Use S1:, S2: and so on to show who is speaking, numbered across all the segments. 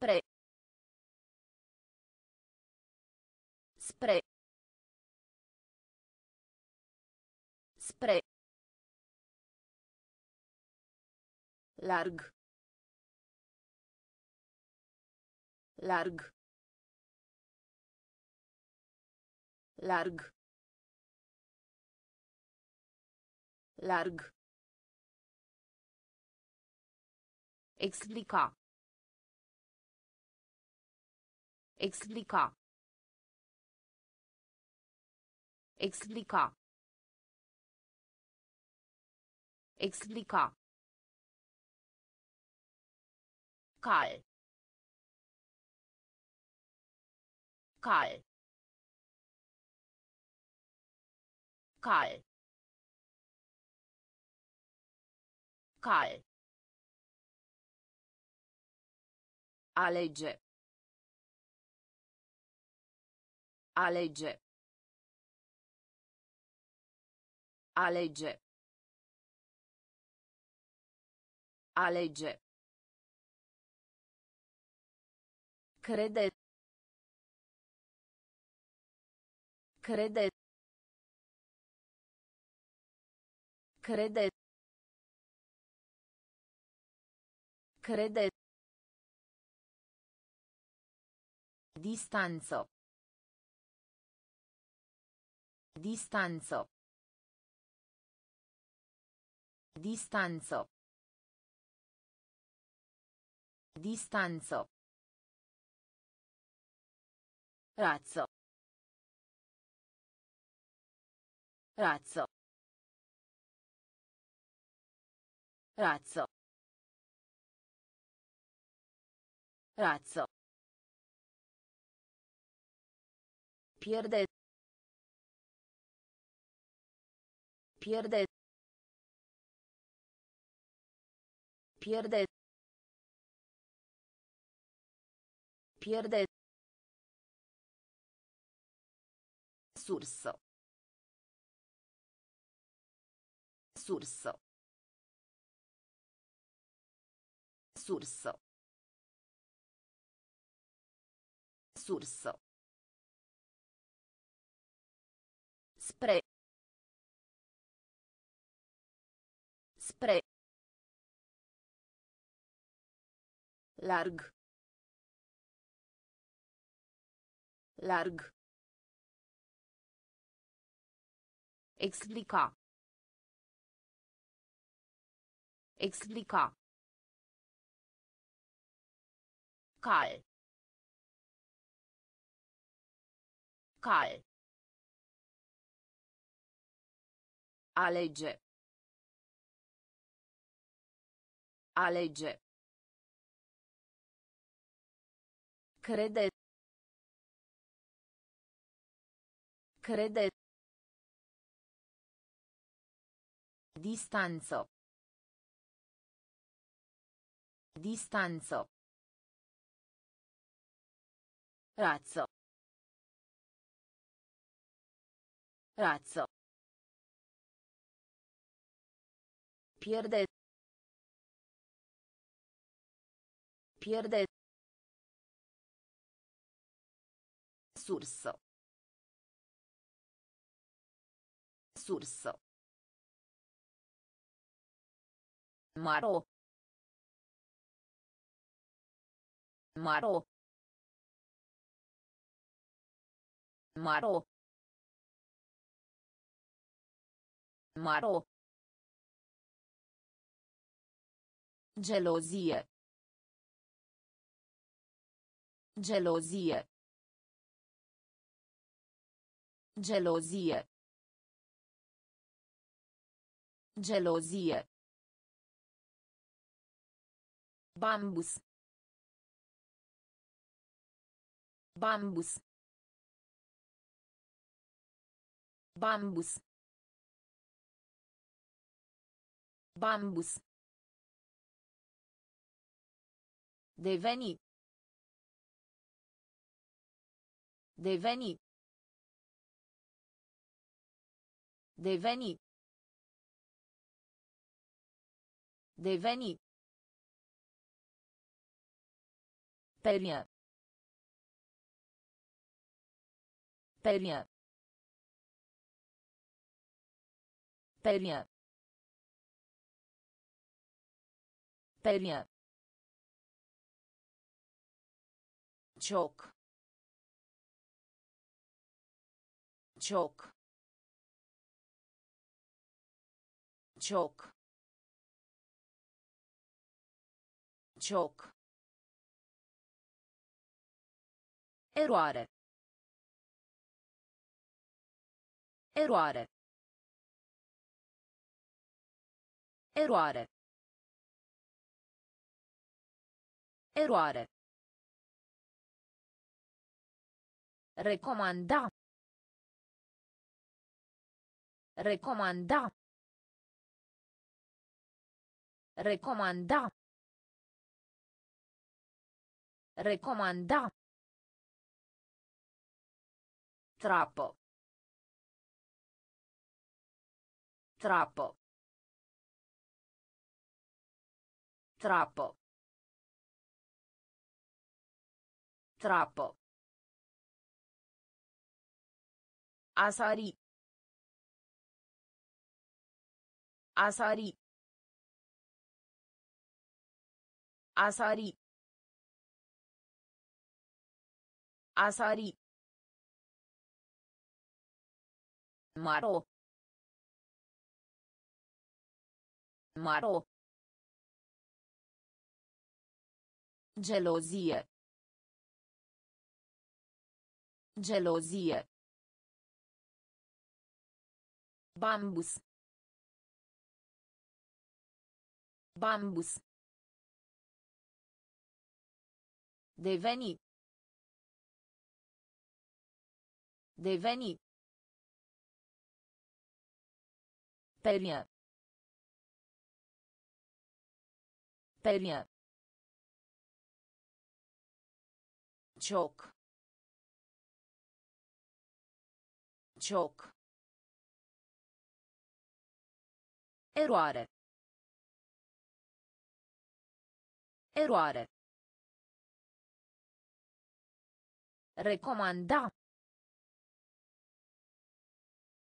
S1: Spre. Spre. Spre. Larg. Larg. Larg. Larg. Explica. Explica. Explica. Explica. Cal. Cal. Cal. Cal. Alege. Alege. Alege. Alege. Crede. Crede. Crede. Crede. Distanzo. Distanzo. Distanzo. Distanzo. Razzo. Razzo. Razzo. Razzo. Pierde. Pierde. Pierde. Pierde. Surso. Surso. Surso. Surso. Spre. Larg. Larg. Explica. Explica. Cal. Cal. Alege. Alege. Crede. Crede. Distanzo. Distanzo. Razzo. Razzo. Pierde. Pierde. Surso. Surso. Maro. Maro. Maro. Maro. Gelozie. Gelozie. Gelozie. Gelozie. Bambus. Bambus. Bambus. Bambus. Deveni. Deveni. Deveni. Deveni. Perie. Perie. Perie. Perie. Cioc. Cioc. Cioc. Cioc. Eroare. Eroare. Eroare. Eroare. Recomanda. Recomanda. Recomanda. Recomanda. Troppo. Troppo. Troppo. Troppo. Asari. Asari. Asari. Asari. Maro. Maro. Gelozie. Gelozie. Bambus. Bambus. Deveni. Deveni. Perie. Perie. Cioc. Cioc. Eroare. Eroare. Recomanda.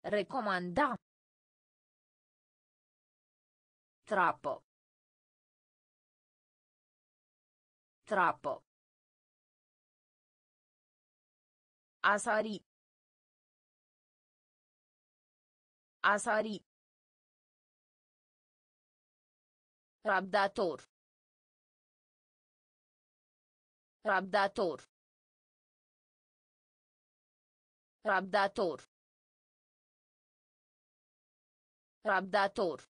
S1: Recomanda. Troppo. Troppo. Asari. Asari. Rabdator. Rabdator. Rabdator. Rabdator.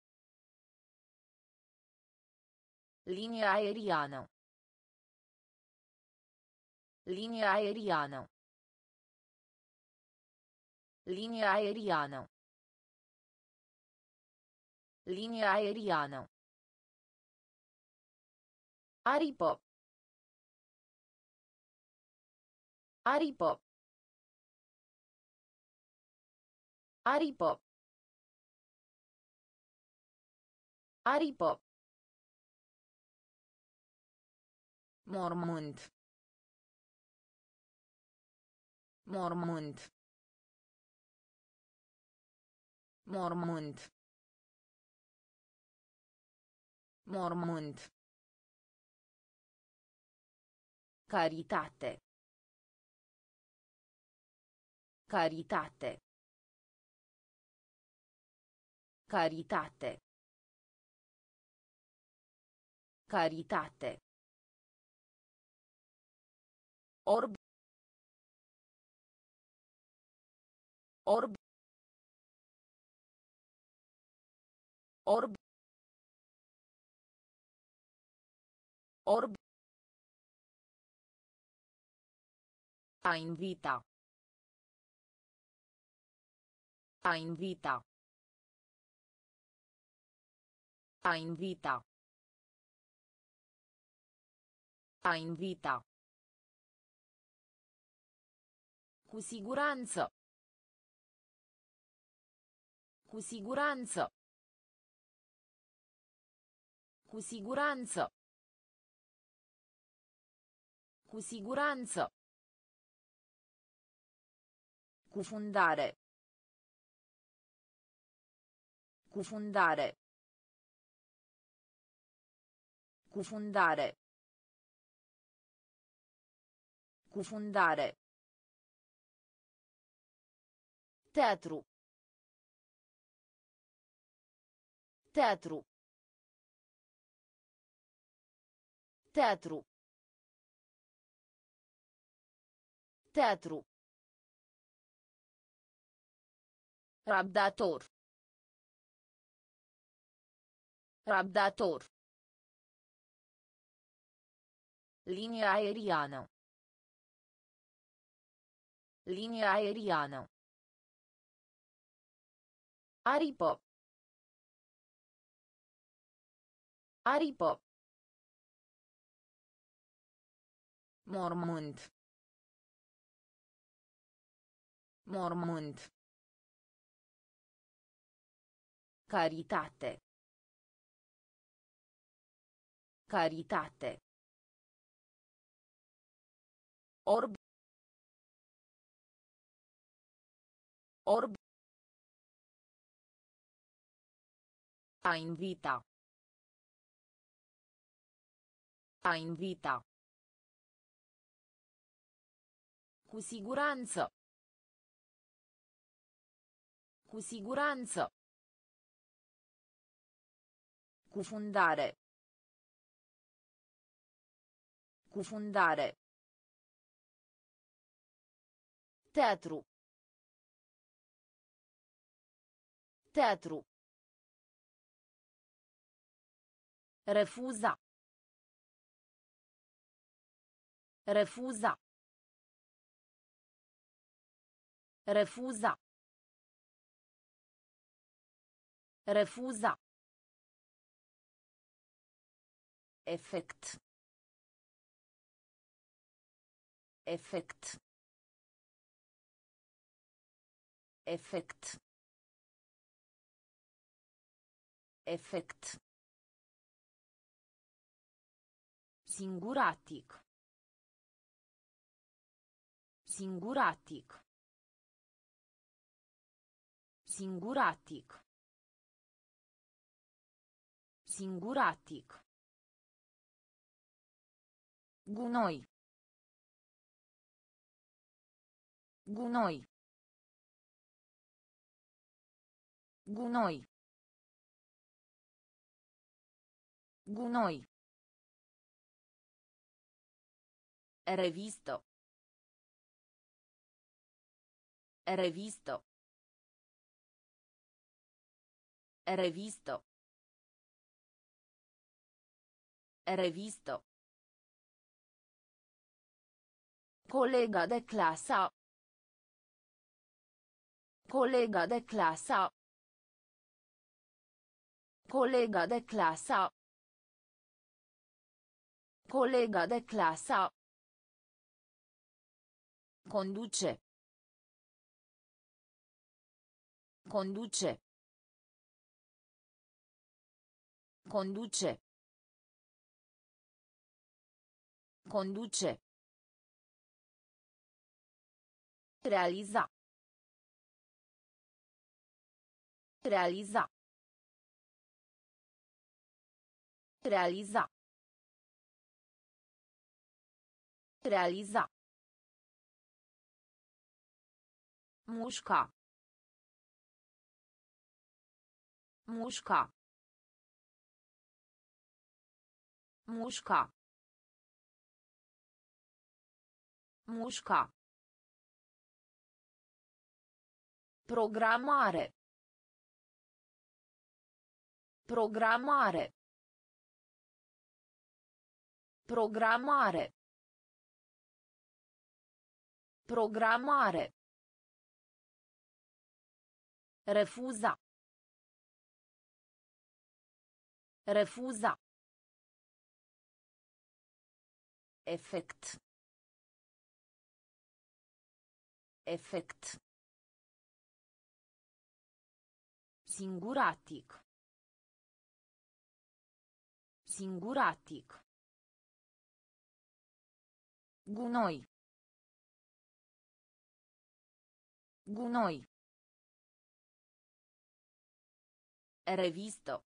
S1: Linea aeriană. Linea aeriană. Linea aeriană. Linea aeriană. Aripă. Aripă. Aripă. Aripă. Mormânt. Mormânt. Mormânt. Mormânt. Caritate. Caritate. Caritate. Caritate. Orb. Orb. Orb. Orb. A invita. A invita. A invita. A invita. Cu siguranță. Cu siguranță. Cu siguranță. Cu siguranță. Cufundare. Cufundare. Cufundare. Cufundare. Teatru. Teatru. Teatru. Teatru. Rabdator. Rabdator. Linie aeriană. Linie aeriană. Aripă. Aripă. Mormânt. Mormânt. Caritate. Caritate. Orb. Orb. A invita. A invita. Cu siguranță. Cu siguranță. Cufundare. Cufundare. Teatru. Teatru. Refuza. Refuza. Refuza. Refuza. Efect. Efect. Efect. Efect. Singuratic. Singuratic. Singuratic. Singuratic. Gunoi. Gunoi. Gunoi. Gunoi. Revisto. Revisto. Revisto. Revisto. Colega de clasa. Colega de clasa. Colega de clasa. Colega de clasa. Conduce. Conduce. Conduce. Conduce. Realiza. Realiza. Realiza. Realiza. Mușca. Mușca. Mușca. Mușca. Programare. Programare. Programare. Programare. Refuza. Refuza. Efect. Efect. Singuratic. Singuratic. Gunoi. Gunoi. Revisto.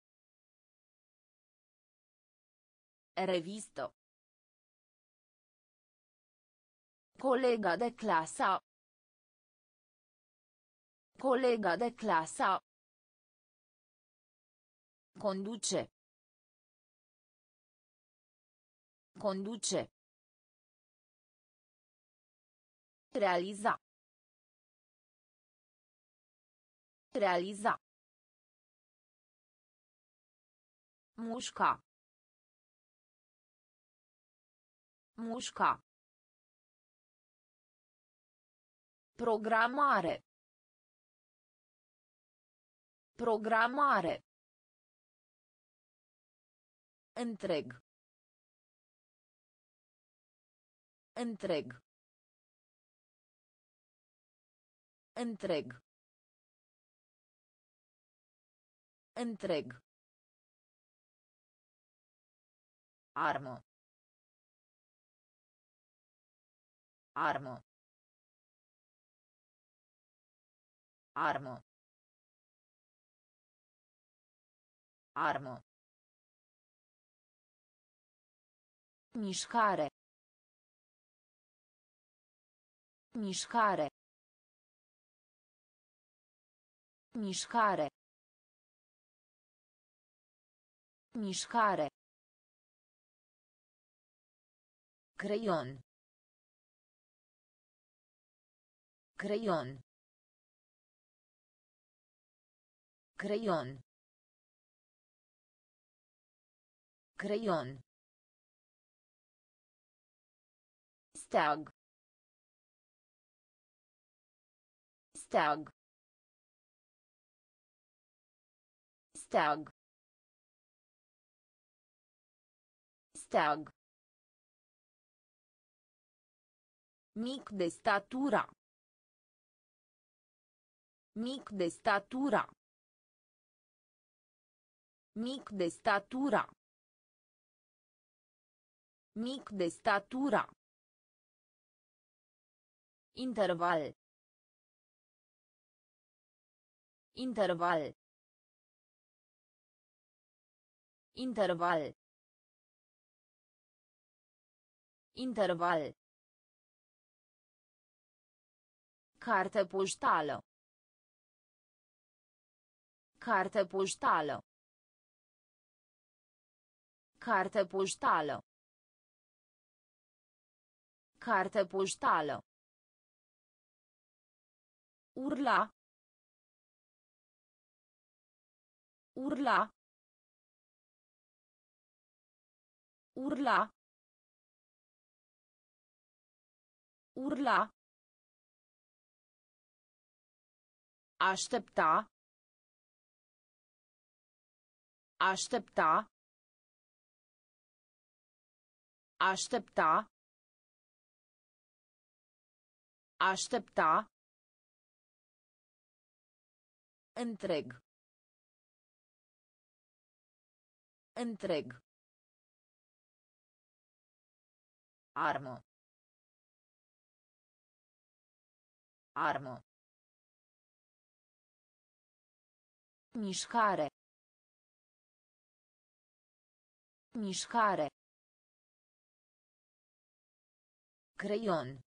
S1: Revisto. Colega de clasă. Colega de clasă. Conduce. Conduce. Realiza. Realiza. Mușca. Mușca. Programare. Programare. Întreg. Întreg. Întreg. Întreg. Armă. Armă. Armă. Armă. Mișcare. Mișcare. Mișcare. Mișcare. Creion. Creion. Creion. Creion. Steag. Steag. Steag. Steag. Mic de statura. Mic de statura. Mic de statura. Mic de statura. Interval. Interval. Interval. Interval. Carte poștală. Carte poștală. Carte poștală. Carte poștală. Urla. Urla. Urla. Urla. Aștepta. Aștepta. Aștepta. Aștepta. Întreg. Întreg. Armă. Armă. Mișcare. Mișcare. Creion.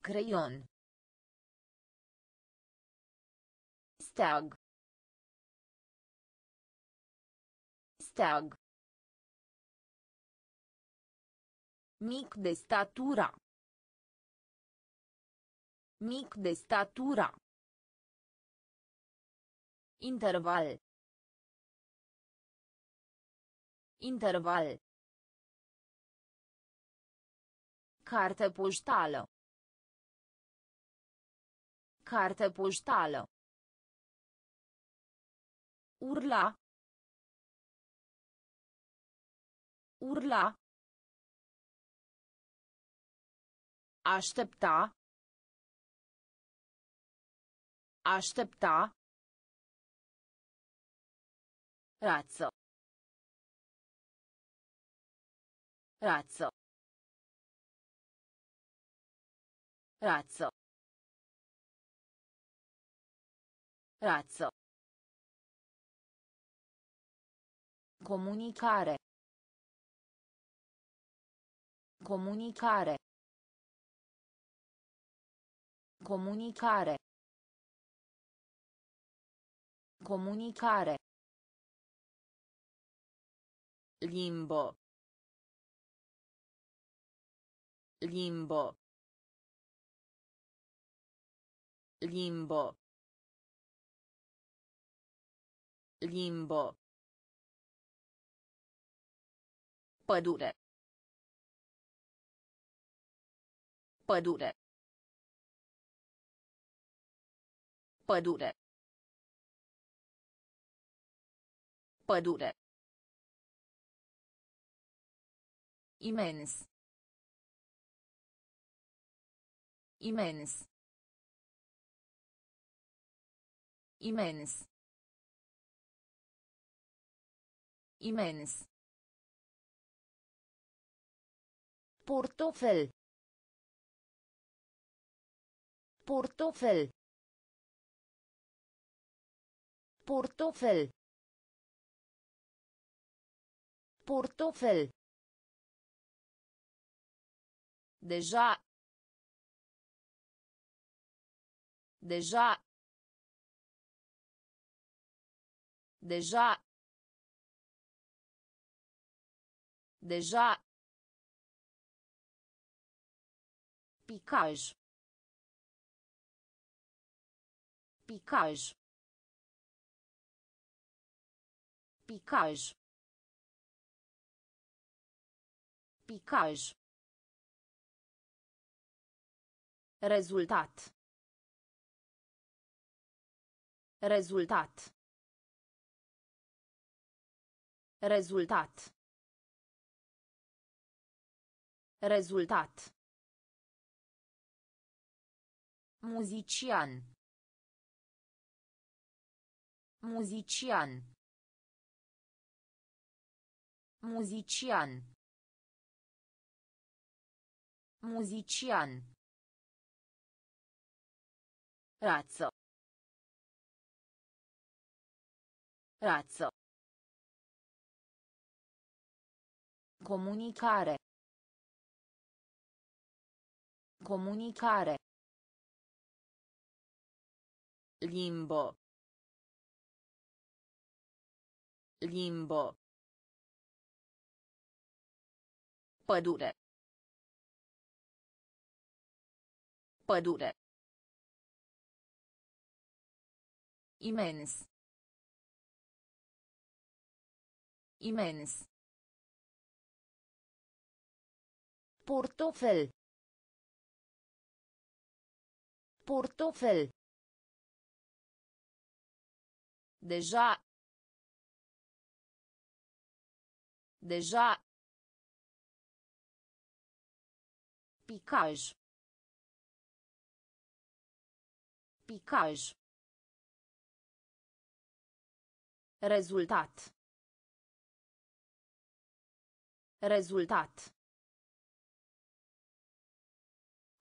S1: Creion. Steag. Steag. Mic de statura. Mic de statura. Interval. Interval. Carte poștală. Carte poștală. Urla. Urla. Aștepta. Aștepta. Rață. Razzo. Razzo. Razzo. Comunicare. Comunicare. Comunicare. Comunicare. Limbo. Limbo. Limbo. Limbo. Pădure. Pădure. Pădure. Pădure. Imens. Imens. Imens. Imens. Portofel. Portofel. Portofel. Portofel. Deja. Deja. Deja. Deja. Picaj. Picaj. Picaj. Picaj. Rezultat. Rezultat. Rezultat. Rezultat. Muzician. Muzician. Muzician. Muzician. Razzo. Razzo. Comunicare. Comunicare. Limbo. Limbo. Pădure. Pădure. Imens. Imens. Portofel. Portofel. Deja. Deja. Picaj. Picaj. Rezultat. Rezultat.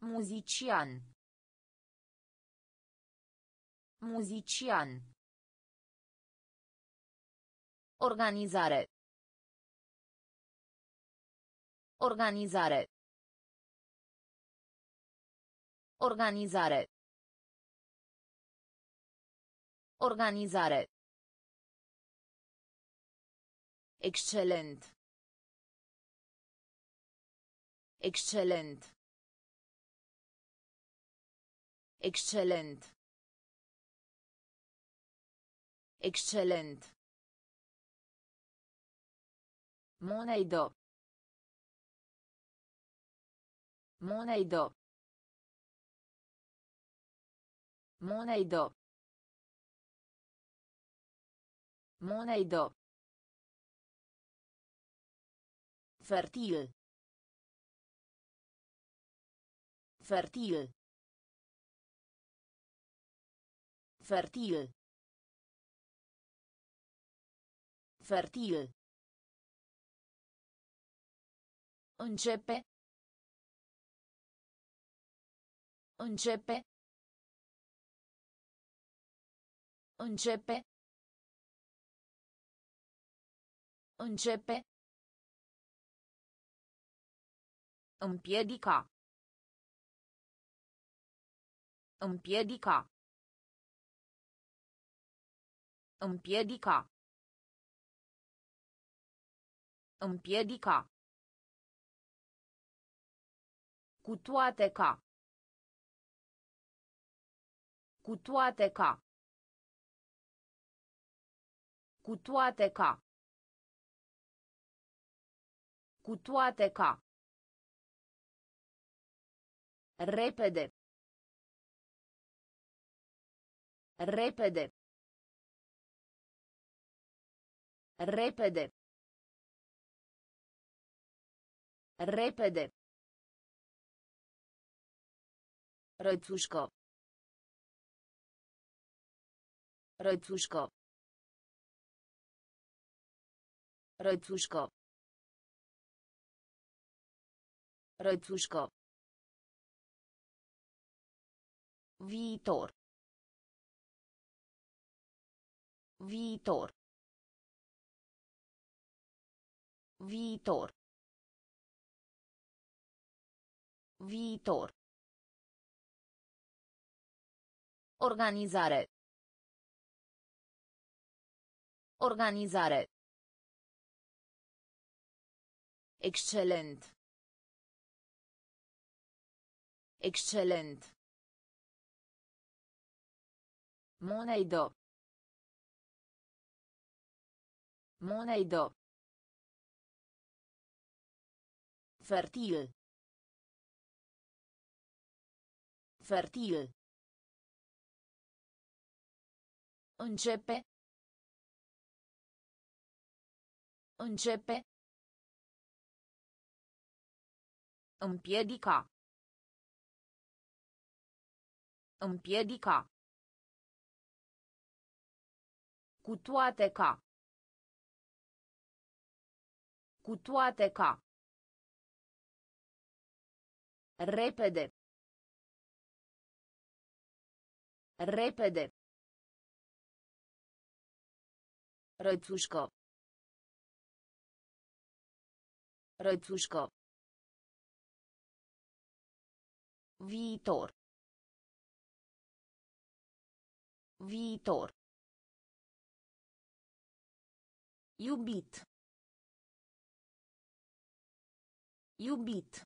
S1: Muzician. Muzician. Organizare. Organizare. Organizare. Organizare. Excelent. Excelent. Excelent. Excelent. Moneido. Moneido. Moneido. Moneido. Fertil. Fertil. Fertil. Fertil. Începe. Începe. Începe. Începe. Împiedica. Împiedica. Împiedica. Împiedica. Cu toate ca. Cu toate ca. Cu toate ca. Cu toate ca. Repede. Repede. Repede. Repede. Rățușcă. Rățușcă. Rățușcă. Rățușcă. Viitor. Viitor. Viitor. Viitor. Organizare. Organizare. Excelent. Excelent. Monedă. Monedă. Fertil. Fertil. Începe. Începe. Împiedica. Împiedica. Cu toate ca. Cu toate ca. Repede. Repede. Rățușcă. Rățușcă. Viitor. Viitor. Iubit. Iubit.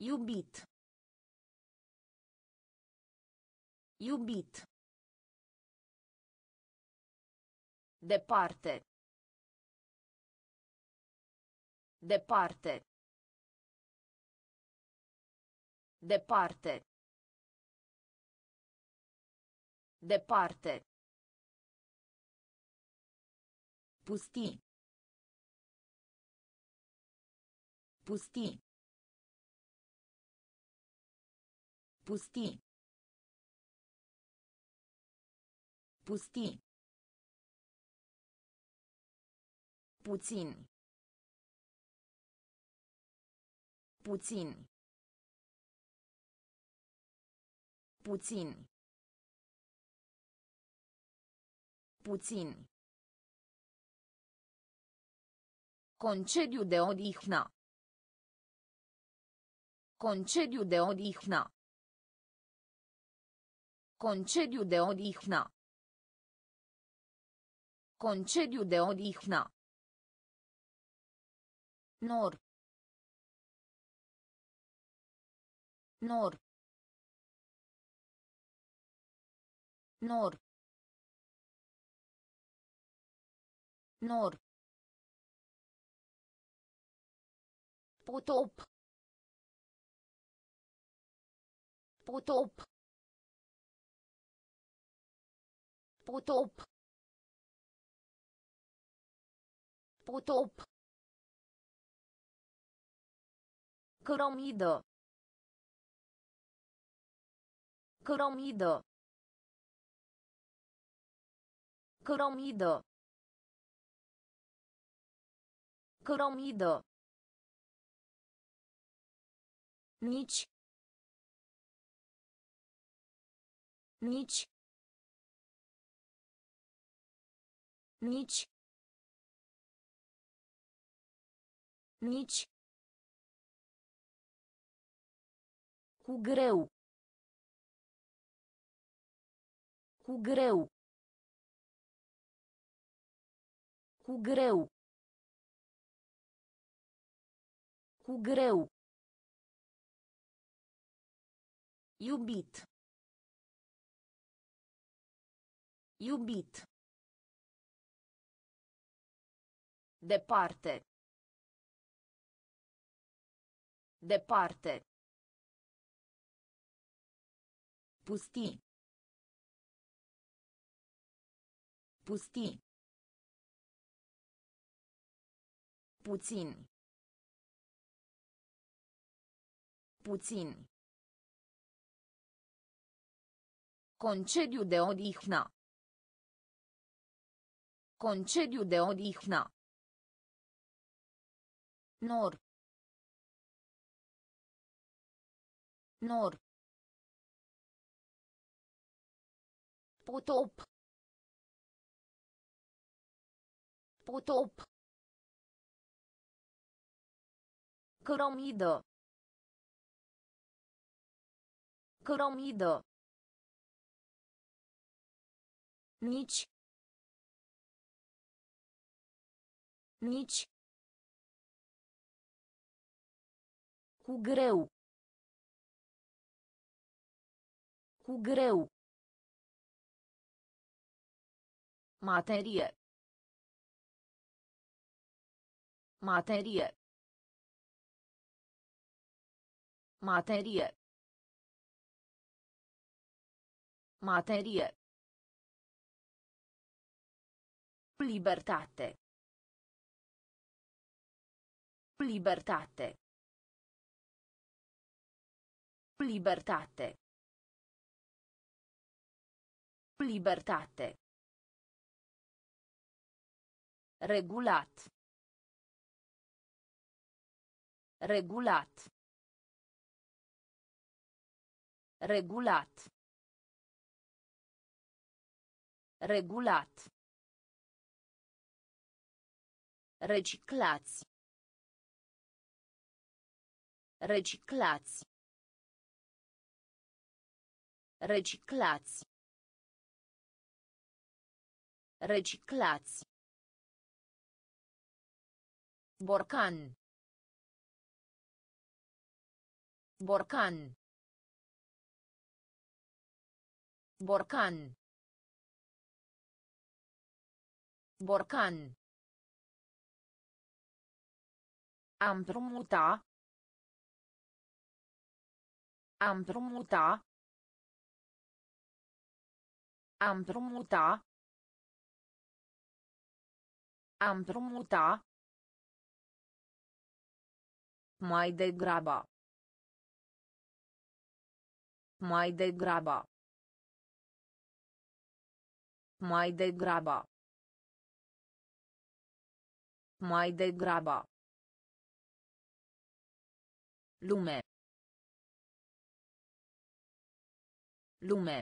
S1: Iubit. Iubit. Departe. Departe. Departe. Departe. Pusti. Pusti. Pusti. Pusti. Puțin. Puțin. Puțin. Puțin. Concediu de odihnă. Concediu de odihnă. Concediu de odihnă. Concediu de odihnă. Nor. Nor. Nor. Nor. Potop. Potop. Potop. Potop. Cărămidă. Cărămidă. Cărămidă. Cărămidă. Nici. Nici. Nici. Nici. Cu greu. Cu greu. Cu greu. Cu greu. Iubit. Iubit. Departe. Departe. Pustii. Pustii. Puțin. Puțin. Concediu de odihnă. Concediu de odihnă. Nor. Nor. Potop. Potop. Cărămidă. Cărămidă. Nici. Nici. Cu greu. Cu greu. Materie. Materie. Materie. Materie. Libertate. Libertate. Libertate. Libertate. Regulat. Regulat. Regulat. Regulat. Reciclați. Reciclați. Reciclați. Reciclați. Borcan. Borcan. Borcan. Borcan. Am promuta. Am promuta. Am promuta. Am promuta. Mai degrabă. Mai degrabă. Mai degrabă. Mai degrabă. Lume. Lume.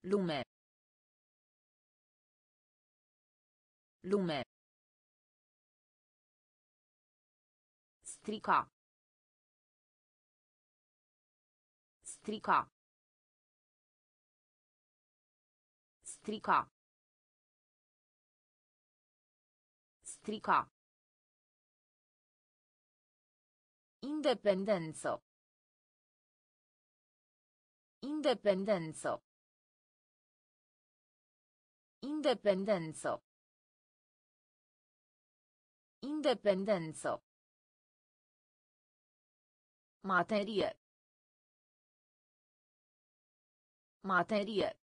S1: Lume. Lume. Strica. Strica. Strica. Strica. Independență. Independență. Independență. Independență. Materie. Materie.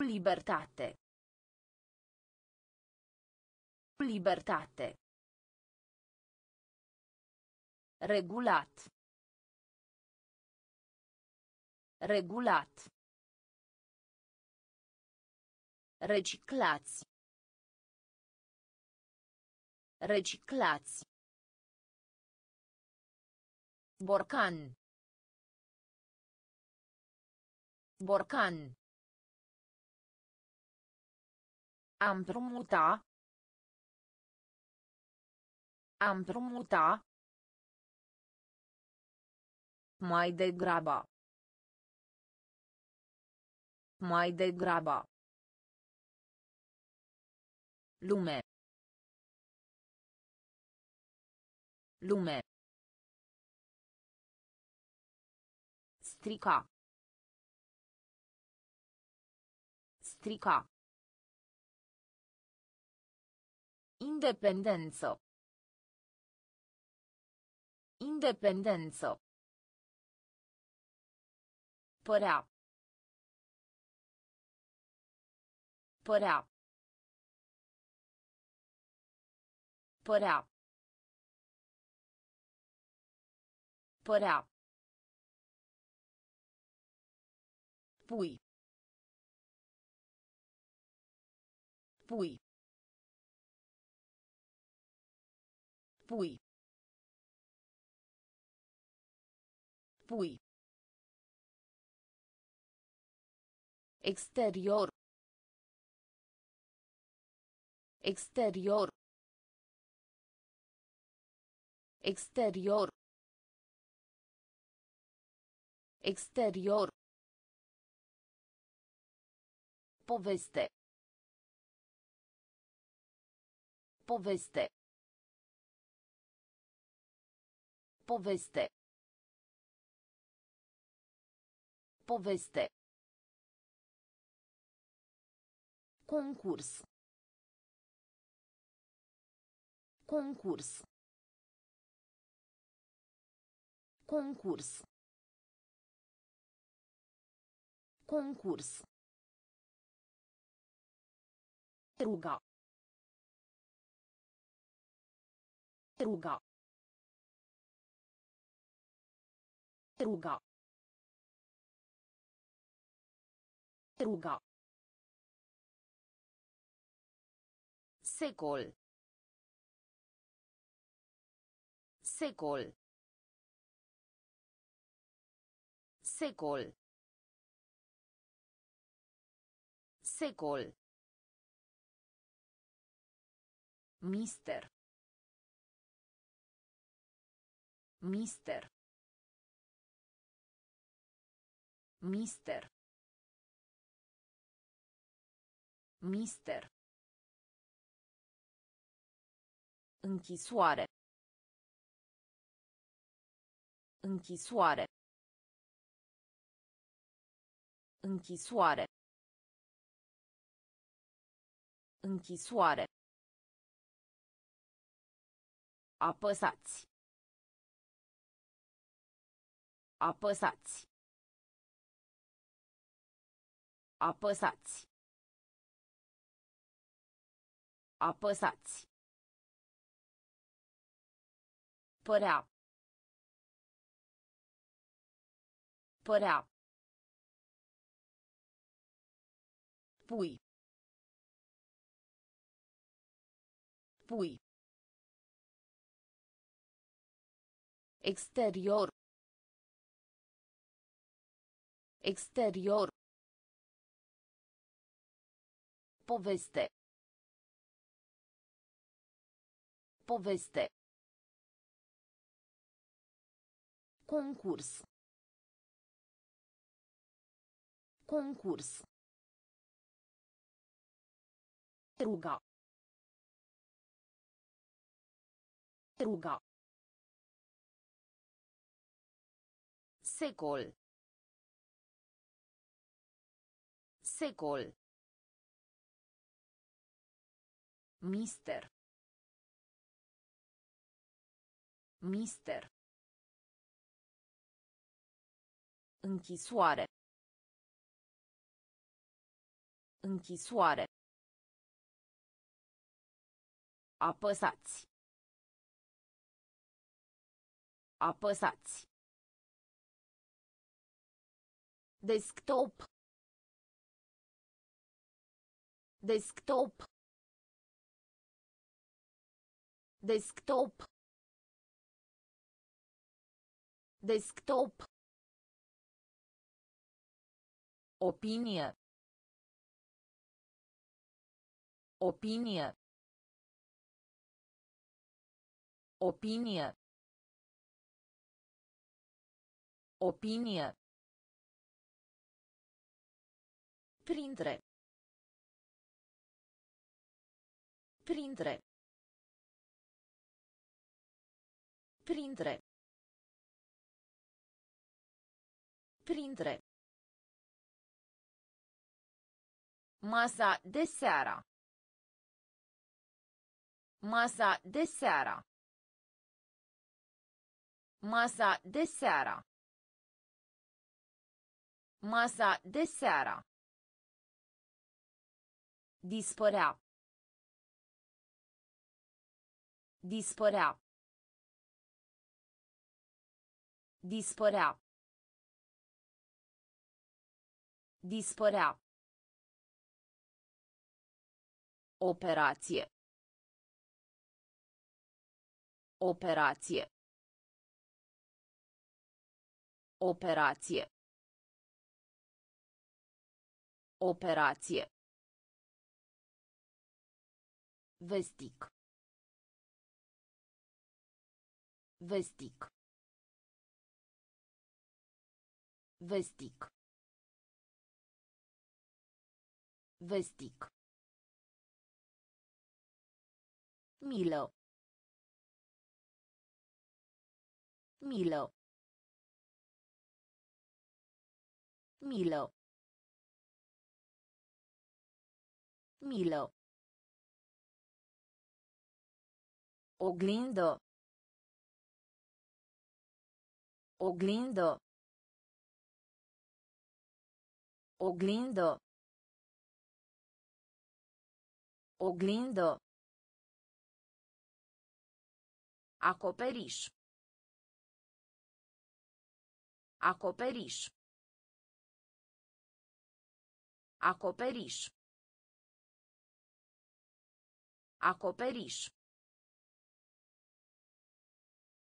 S1: Libertate. Libertate. Regulat. Regulat. Reciclați. Reciclați. Borcan. Borcan. Am promuta. Am promuta. Mai degrabă. Mai degrabă. Lume. Lume. Strica. Strica. Independență. Independență. Părea. Părea. Părea. Părea. Pui. Pui. Pui. Pui. Exterior. Exterior. Exterior. Exterior. Poveste. Poveste. Poveste. Poveste. Concurs. Concurs. Concurs. Concurs. Ruga. Ruga. Ruga. Ruga. Secol. Secol. Secol. Secol. Mister. Mister. Mister. Mister. Închisoare. Închisoare. Închisoare. Închisoare. Apăsați. Apăsați. Apăsați. Apăsați. Părea. Părea. Pui. Pui. Exterior. Exterior. Poveste. Poveste. Concurs. Concurs. Ruga. Ruga. Secol. Secol. Mister. Mister. Închisoare. Închisoare. Apăsați. Apăsați. Desktop. Desktop. Desktop. Desktop. Opinie. Opinie. Opinie. Opinie. Printre. Printre. Printre. Printre. Masa de seara. Masa de seara. Masa de seara. Masa de seara. Dispărea. Dispărea. Dispărea. Dispărea. Operație. Operație. Operație. Operație. Vestic. Vestic. Vestic. Vestic. Milă. Milă. Milă. Milă. Oglindă. Oglindă. Oglindă. Oglindă. Acoperiș. Acoperiș. Acoperiș. Acoperiș.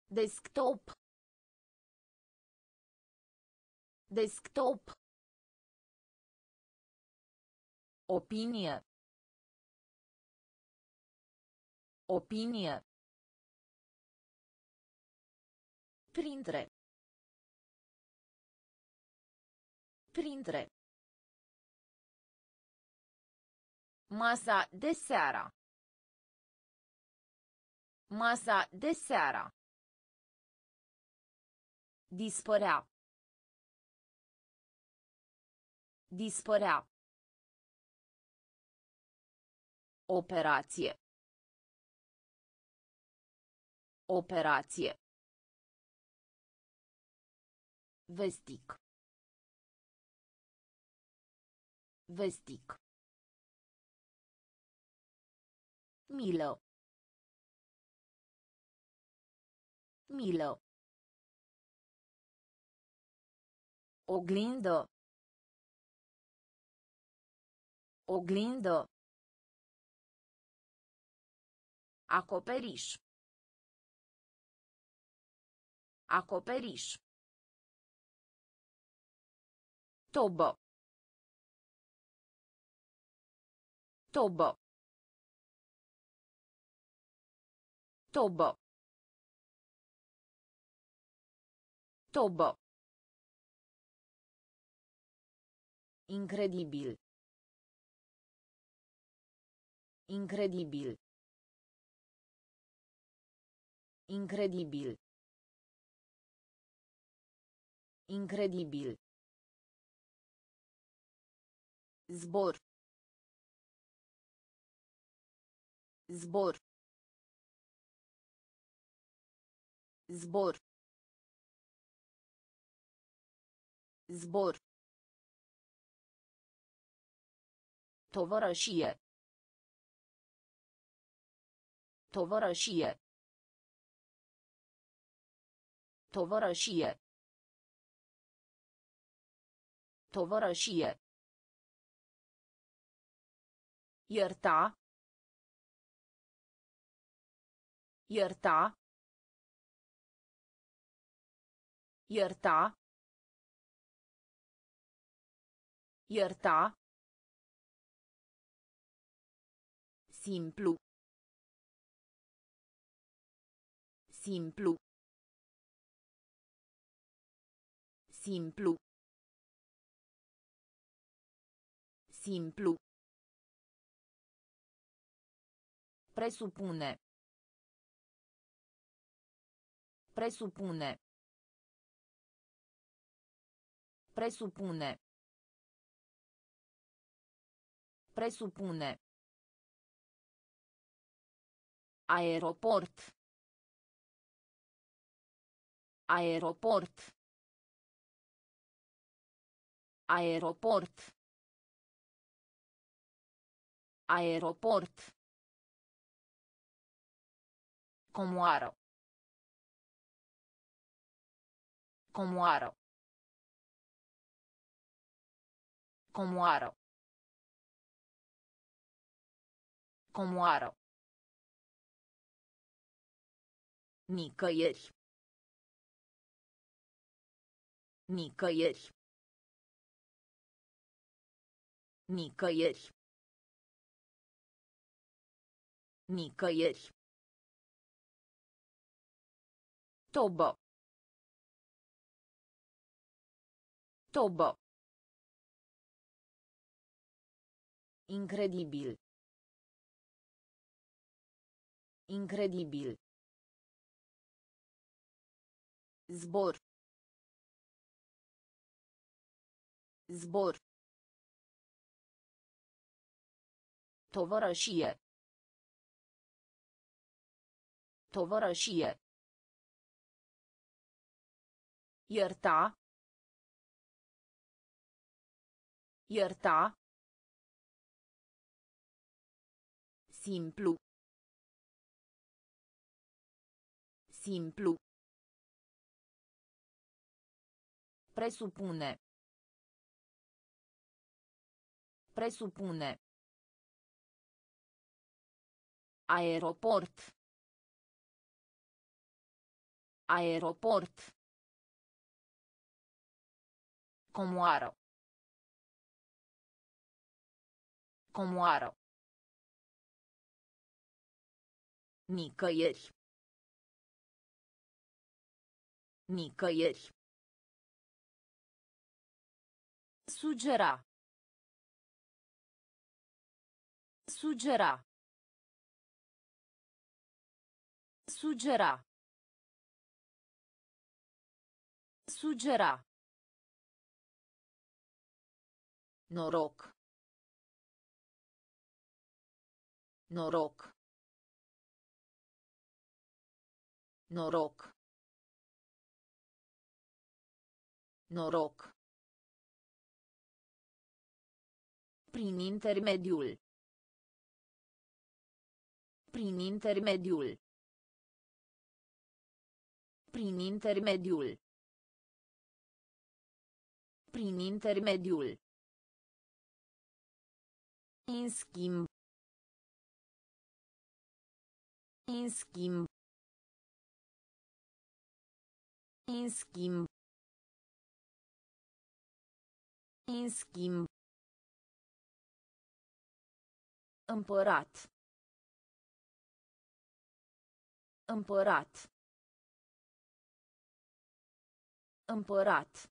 S1: Desktop. Desktop. Opinie. Opinie. Printre. Printre. Masa de seara. Masa de seara. Dispărea. Dispărea. Operație. Operație. Vestic. Vestic. Milă. Milă. Oglindă. Oglindă. Acoperiș. Acoperiș. Tobă. Tobă. Tobă. Tobă. Incredibil. Incredibil. Incredibil. Incredibil. Zbor. Zbor. Zbor. Zbor. Tovarășie. Tovarășie. Tovarășie. Tovarășie. Ierta. Ierta. Ierta. Ierta. Simplu. Simplu. Simplu. Simplu. Presupune. Presupune. Presupune. Presupune. Aeroport. Aeroport. Aeroport. Aeroport. Comoară. Comoară. Comoară. Comoară. Nicăieri. Nicăieri. Nicăieri. Nicăieri. Tobă. Tobă. Incredibil. Incredibil. Zbor. Zbor. Tovărășie. Tovărășie. Ierta. Ierta. Simplu. Simplu. Presupune. Presupune. Aeroport. Aeroport. Comoară. Comoară. Nicăieri. Nicăieri. Sugera. Sugera. Sugera. Sugera. Noroc. Noroc. Noroc. Noroc. Prin intermediul. Prin intermediul. Prin intermediul. Prin intermediul. În schimb. În schimb. În schimb. În schimb. Împărat. Împărat. Împărat.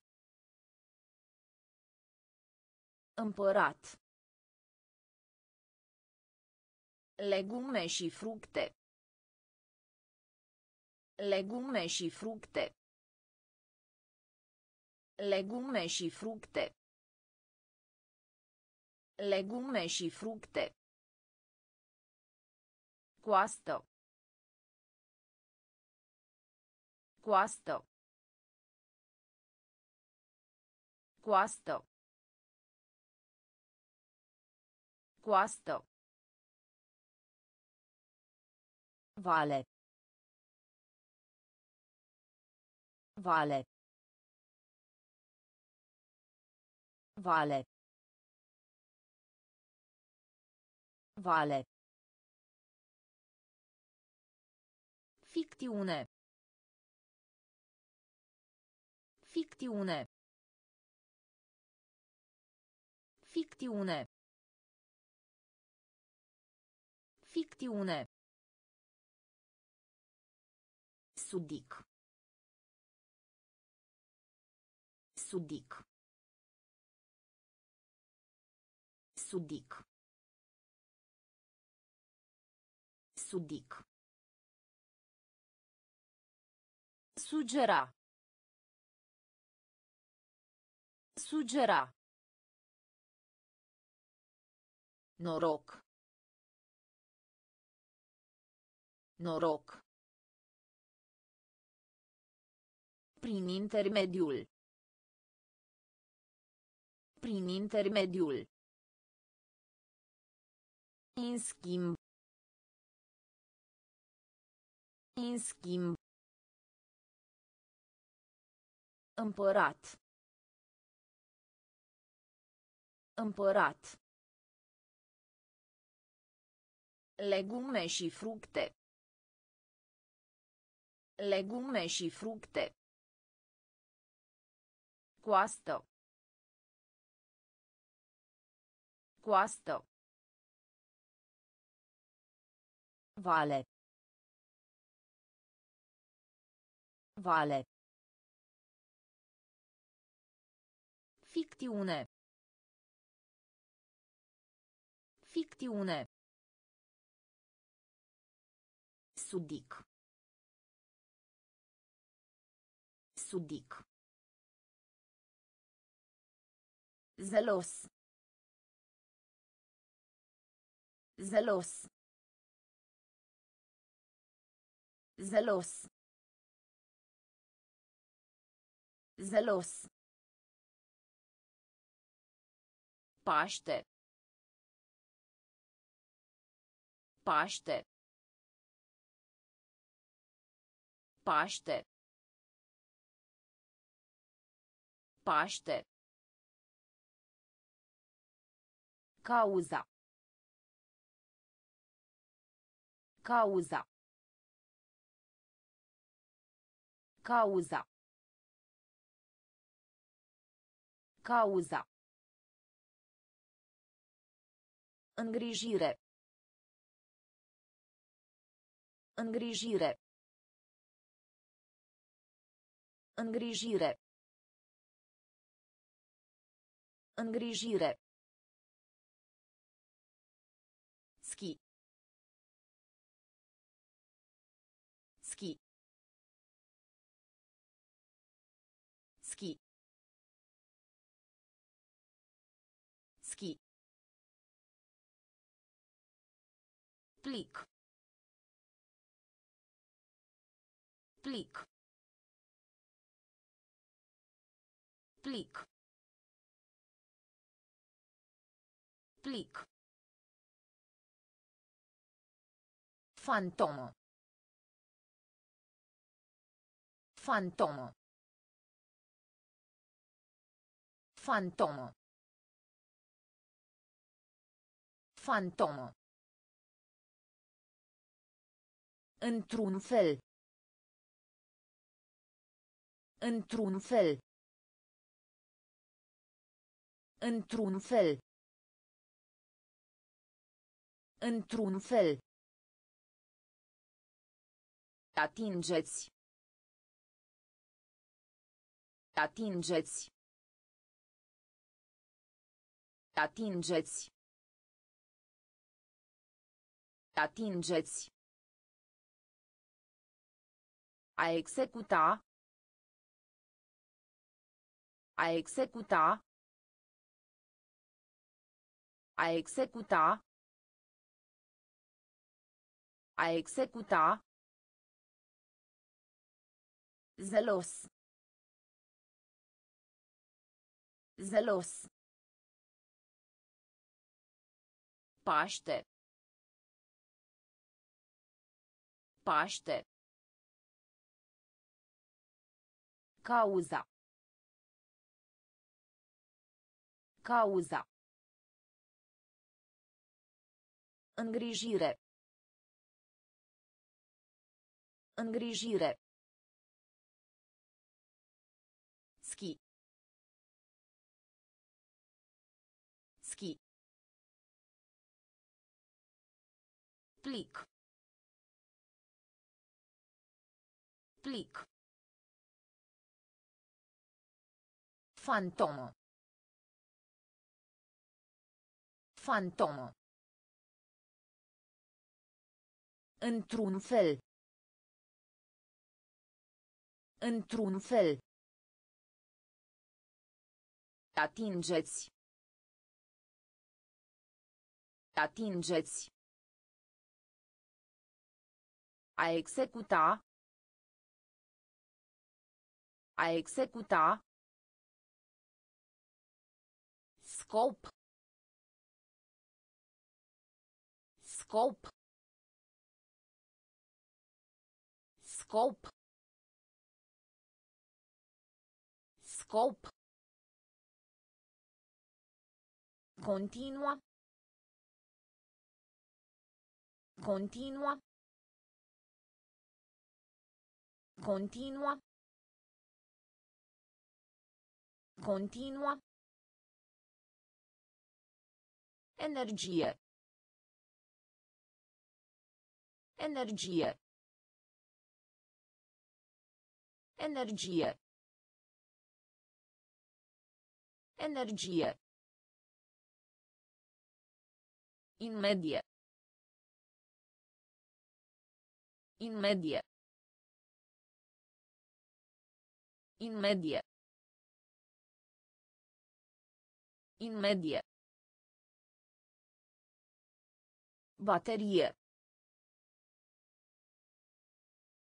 S1: Împărat. Legume și fructe. Legume și fructe. Legume și fructe. Legume și fructe. Coastă. Coastă. Coastă. Coastă. Vale. Vale. Vale. Vale. Ficțiune. Ficțiune. Ficțiune. Ficțiune. Sudic. Sudic. Sudic. Sudic. Sugera. Sugera. Noroc. Noroc. Prin intermediul. Prin intermediul. În schimb. În schimb. Împărat. Împărat. Legume și fructe. Legume și fructe. Coastă. Coastă. Vale. Vale. Ficțiune. Ficțiune. Sudic. Sudic. Zelos. Zelos. Zelos. Zelos. Paște. Paște. Paște. Paște. Cauza. Cauza. Cauza. Cauza. Îngrijire. Îngrijire. Îngrijire. Îngrijire. Ski. Ski. Ski. Ski. Plic. Plic. Plic. Plic. Fantomă. Fantomă. Fantomă. Fantomă. Într-un fel. Într-un fel. Într-un fel. Într-un fel. Atingeți. Atingeți. Atingeți. Atingeți. A executa. A executa. A executa. A executa. Zelos. Zelos. Paște. Paște. Cauza. Cauza. Îngrijire. Îngrijire. Ski. Ski. Plic. Plic. Fantomă. Fantomă. Într-un fel. Într-un fel. Atingeți. Atingeți. A executa. A executa. Scop. Scop. Scop. Scop. Continua. Continua. Continua. Continua. Energie. Energie. Energie. Energie. In medie. In medie. In medie. In medie. Baterie.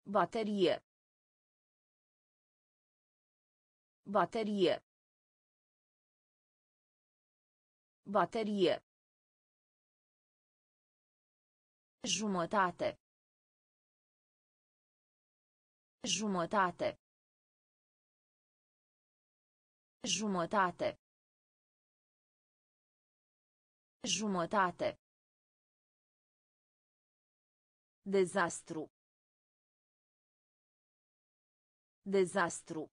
S1: Baterie. Baterie. Baterie. Jumătate. Jumătate. Jumătate. Jumătate. Dezastru. Dezastru.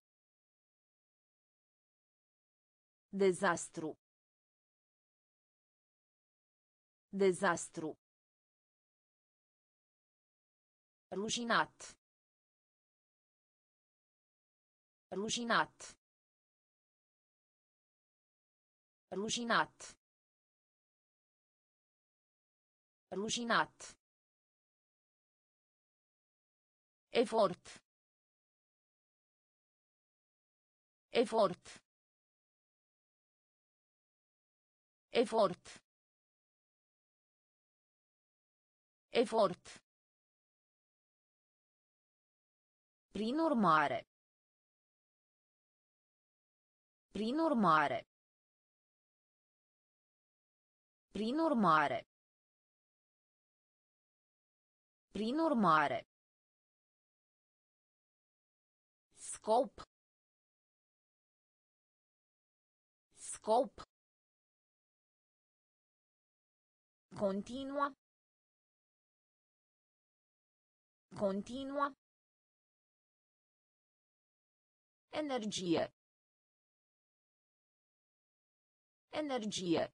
S1: Dezastru. Dezastru. Rușinat. Rușinat. Rușinat. Rușinat. Efort. Efort. Efort. Efort. Prin urmare. Prin urmare. Prin urmare. Prin urmare. Scop. Scop. Continua. Continua. Energie. Energie.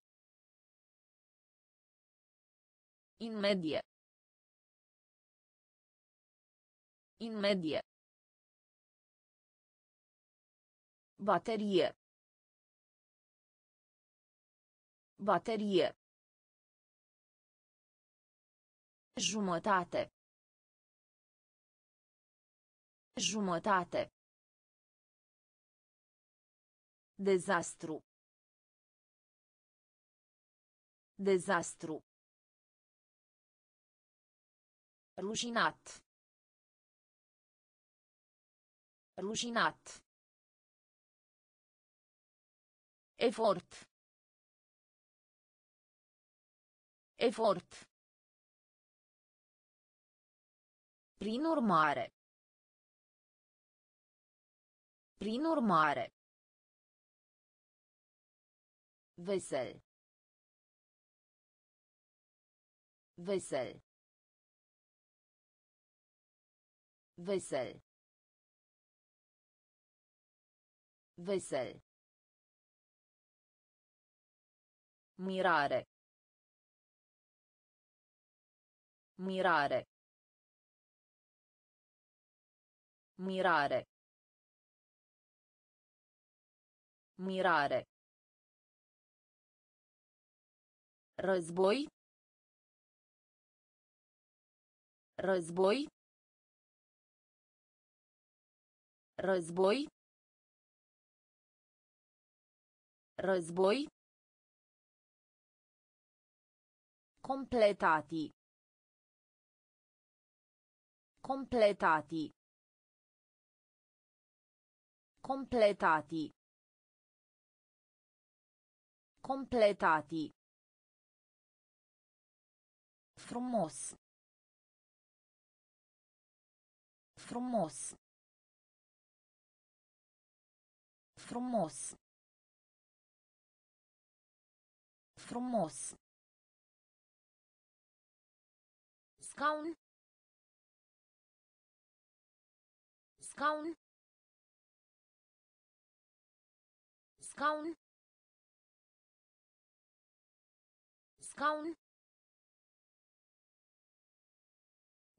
S1: In medie. In medie. Baterie. Baterie. Jumătate. Jumătate. Dezastru. Dezastru. Rușinat. Rușinat. Efort. Efort. Prin urmare. Prin urmare. Vesel. Vesel. Vesel. Vesel. Mirare. Mirare. Mirare. Mirare. Război. Război. Război. Război. Completati. Completati. Completati. Completati. Frumos. Frumos. Frumos. Frumos. Scaun. Scaun. Scaun. Scaun.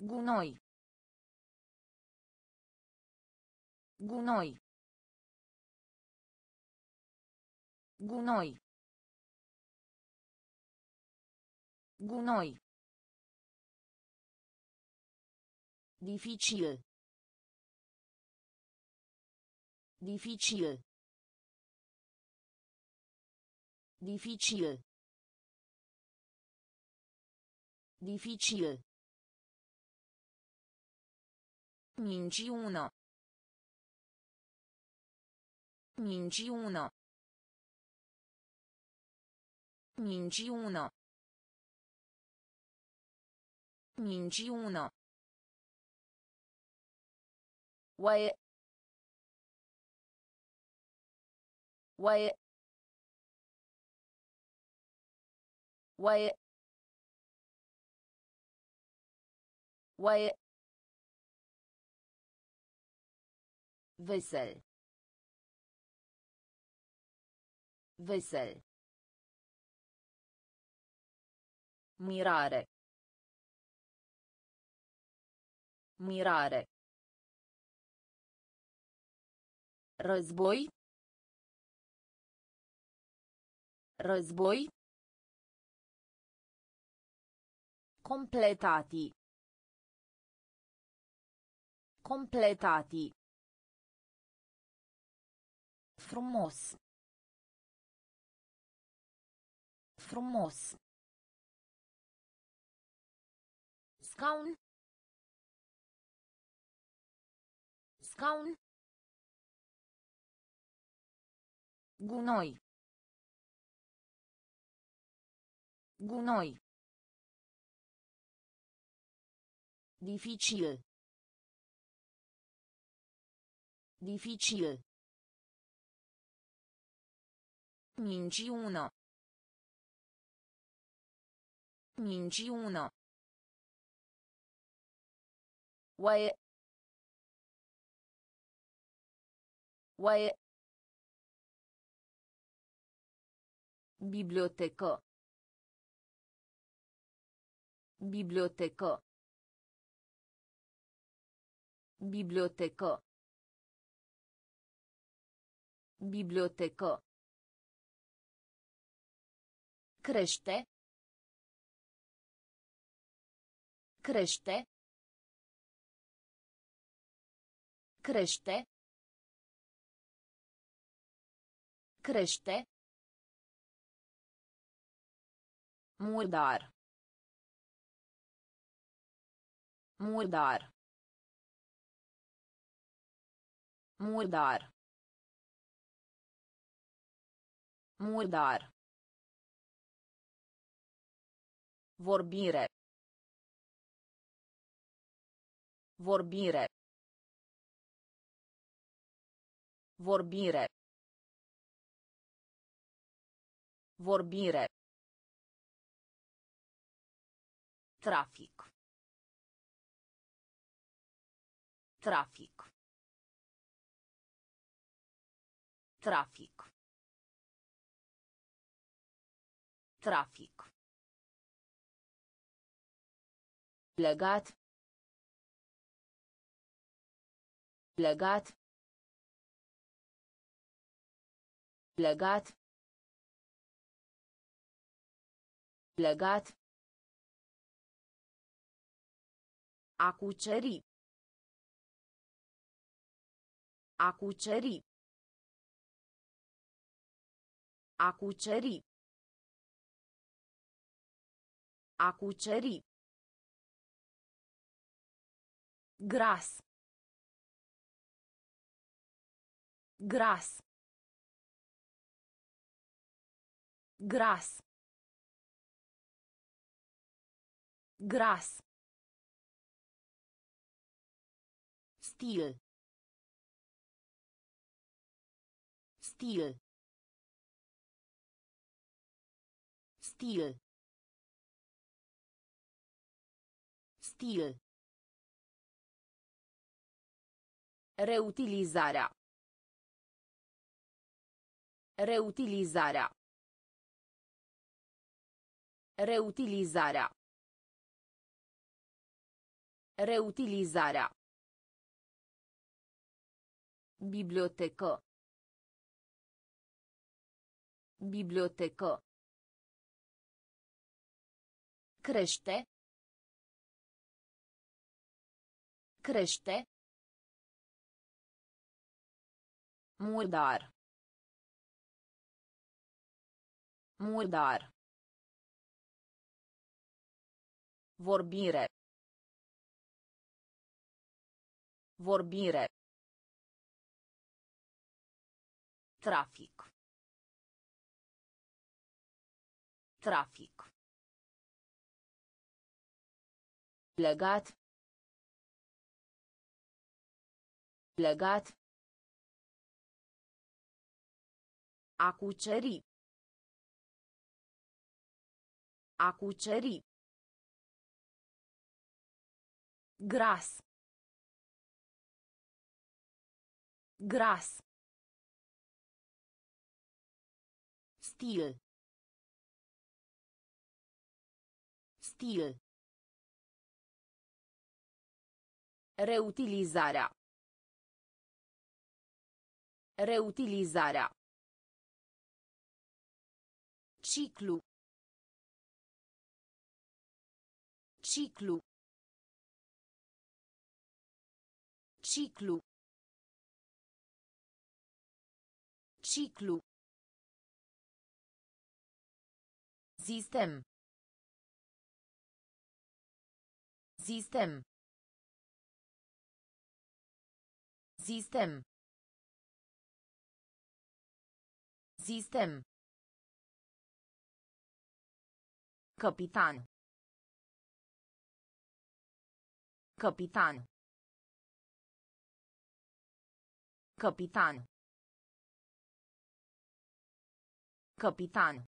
S1: Gunoi. Gunoi. Gunoi. Gunoi. Dificil. Dificil. Difficile. Difficile. Minciuno. Minciuno. Minciuno. Minciuno. Uè. Uè. Oaie. Oaie. Vesel. Vesel. Mirare. Mirare. Război. Război. Completati. Completati. Frumos. Frumos. Scaun. Scaun. Gunoi. Gunoi. Dificil. Dificil. Minciună. Minciună. Oaie. Oaie. Bibliotecă. Bibliotecă. Bibliotecă. Bibliotecă. Crește. Crește. Crește. Crește. Murdar. Murdar. Murdar. Murdar. Vorbire. Vorbire. Vorbire. Vorbire. Trafic. Trafic. Trafic. Trafic. Legat. Legat. Legat. Legat. A cuceri. A cuceri. A cuceri. A cuceri. Gras. Gras. Gras. Gras. Stil. Stil. Stil. Stil. Reutilizarea. Reutilizarea. Reutilizarea. Reutilizarea. Bibliotecă. Bibliotecă. Crește. Crește. Murdar. Murdar. Vorbire. Vorbire. Trafic. Trafic. Legat. Legat. A cuceri. A cuceri. Gras. Gras. Stil. Stil. Reutilizarea. Reutilizarea. Ciclu. Ciclu. Ciclu. Ciclu. Sistem. Sistem. Sistem. Sistem. Capitan. Capitan. Capitan. Capitan.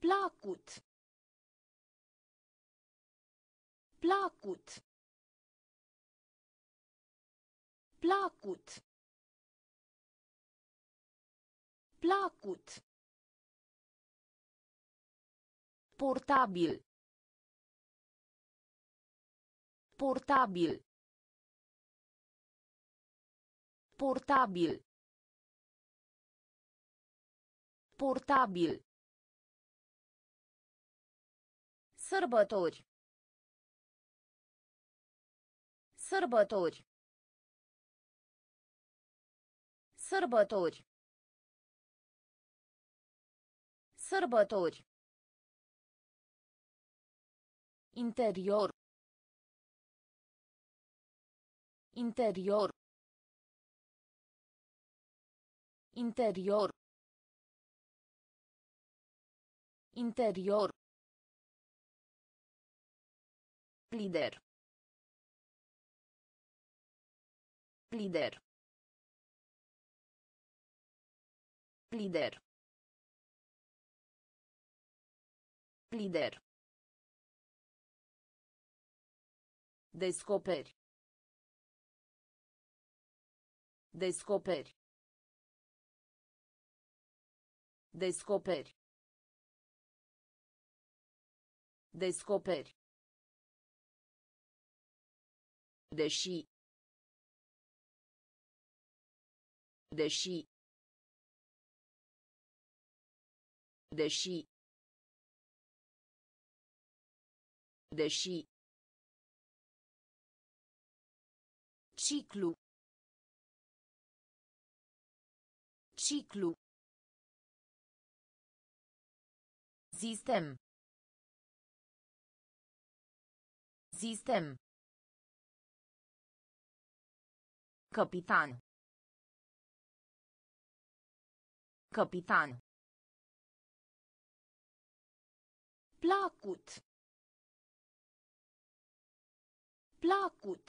S1: Placut. Placut. Placut. Placut. Portabil. Portabil. Portabil. Portabil. Sărbători. Sărbători. Sărbători. Sărbători. Interior. Interior. Interior. Interior. Lider. Lider. Lider. Lider. Descoperi. Descoperi. Descoperi. Descoperi. Deși. Deși. Deși. Deși. Ciclu. Ciclu. Sistem. Sistem. Capitan. Capitan. Placut. Placut.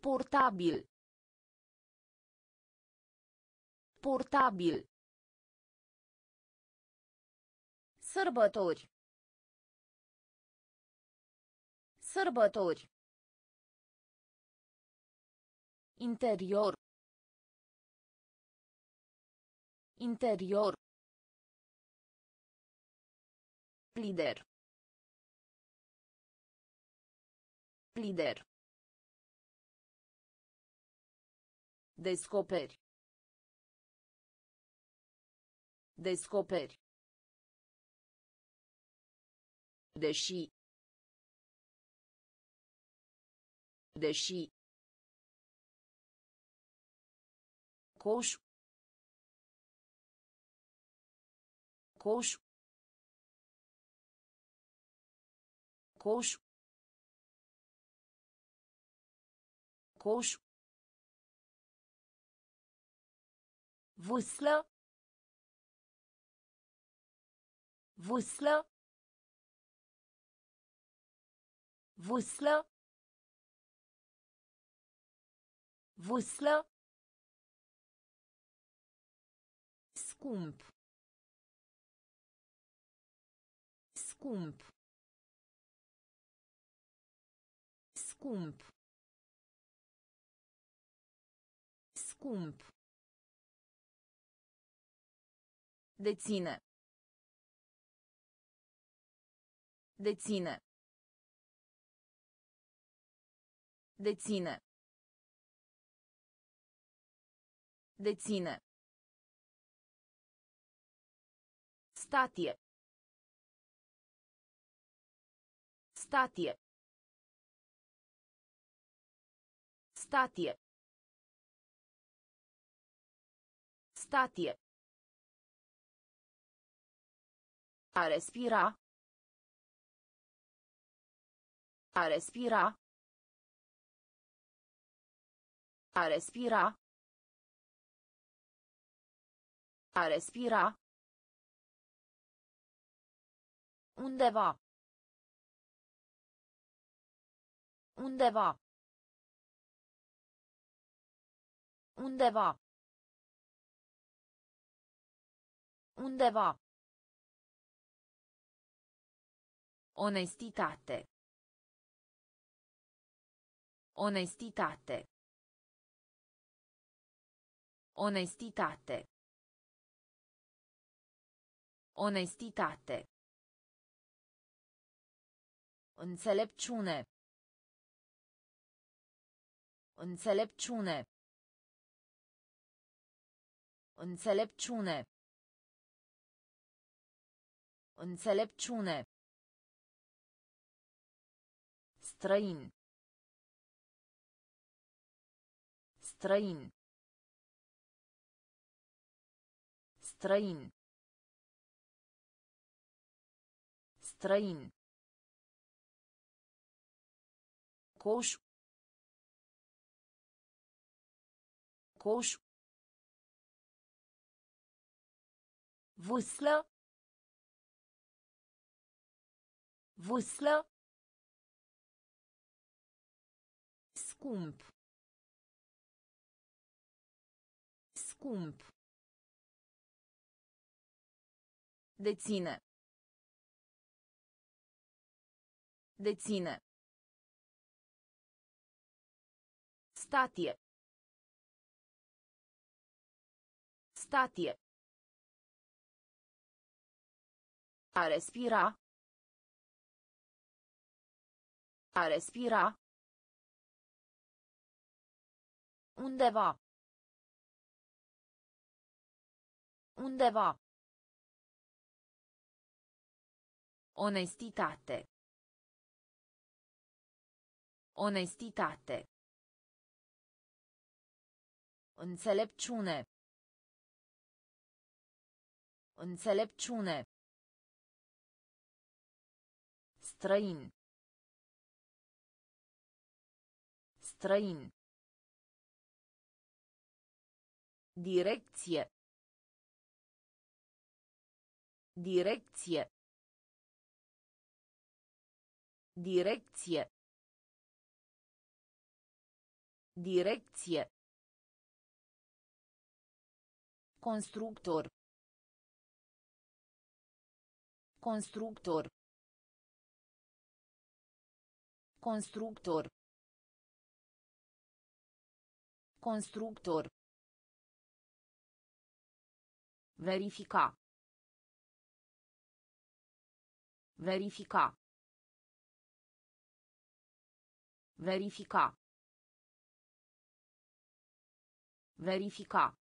S1: Portabil. Portabil. Sărbători. Sărbători. Interior. Interior. Lider. Lider. Descoperi. Descoperi. Deși. Deși. Coș. Coș. Coș. Coș. Vâslă. Vâslă. Vâslă. Vâslă. Scump. Scump. Scump. Scump. Deține. Deține. Deține. Deține. Statie. Statie. Statie. Statie. A respira. A respira. A respira. A respira. Undeva. Undeva. Undeva. Undeva. Onestitate. Onestitate. Onestitate. Onestitate. Înțelepciune. Înțelepciune. Înțelepciune. Înțelepciune. Străin. Străin. Străin. Străin. Coș. Coș. Vâslă. Vâslă. Scump. Scump. Deține. Deține. Statie. Statie. A respira. A respira. Undeva. Undeva. Onestitate. Onestitate. Înțelepciune. Înțelepciune. Străin. Străin. Direcție. Direcție. Direcție. Direcție. Constructor. Constructor. Constructor. Constructor. Verifica. Verifica. Verifica. Verifica.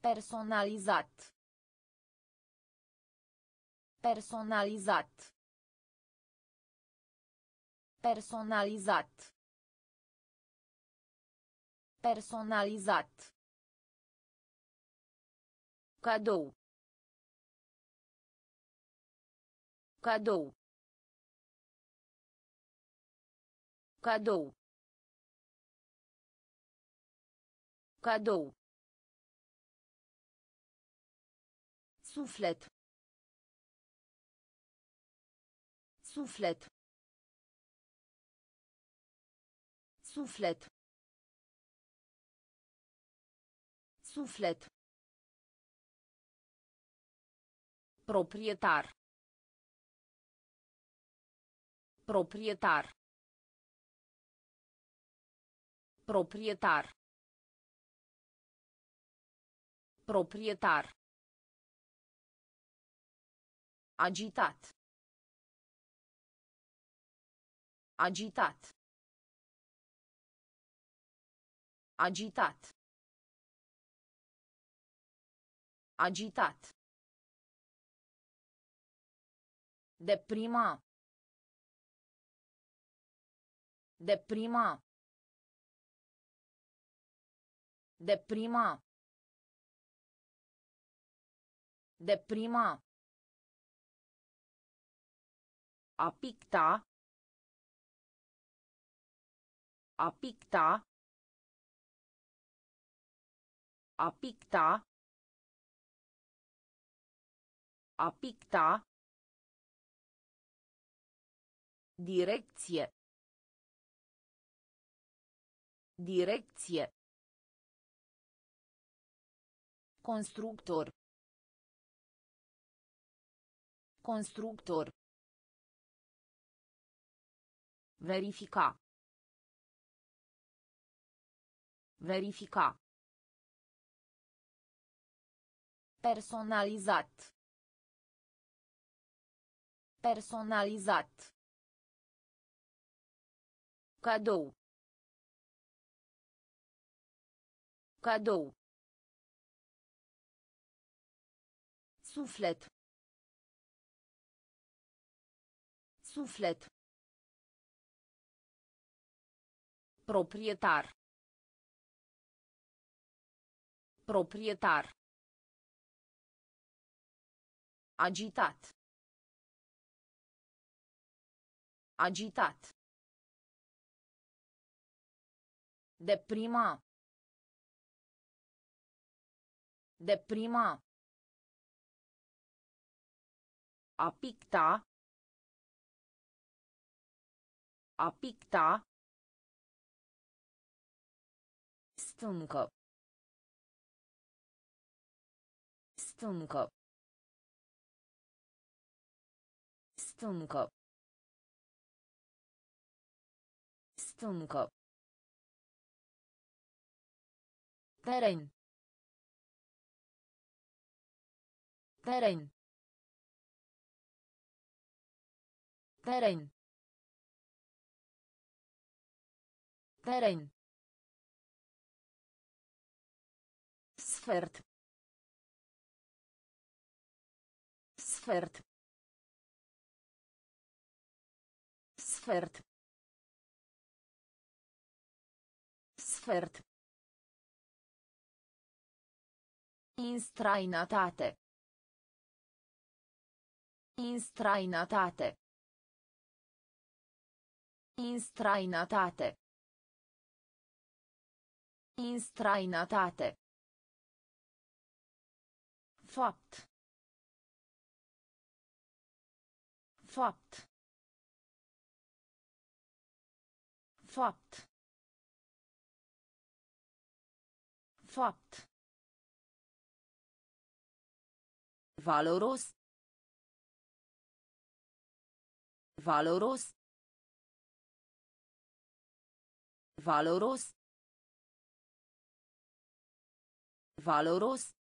S1: Personalizat. Personalizat. Personalizat. Personalizat. Cadou. Cadou. Cadou. Cadou. Suflet. Suflet. Suflet. Suflet. Proprietar. Proprietar. Proprietar. Proprietar. Agitat. Agitat. Agitat. Agitat. Deprima. Deprima. Deprima. Deprima. A picta. A picta. A picta. A picta. Direcție. Direcție. Constructor. Constructor. Verifica. Verifica. Personalizat. Personalizat. Cadou. Cadou. Suflet. Suflet. Proprietar. Proprietar. Agitat. Agitat. Deprima. Deprima. A picta. A picta. Stâncă. Stâncă. Stâncă. Stâncă. Teren. Teren. Teren. Teren. Sfert. Sfert. Sfert. Sfert. Instrainatate. Instrainatate. Instrainatate. Instrainatate. Fapt. Fapt. Fapt. Fapt. Valoros. Valoros. Valoros. Valoros.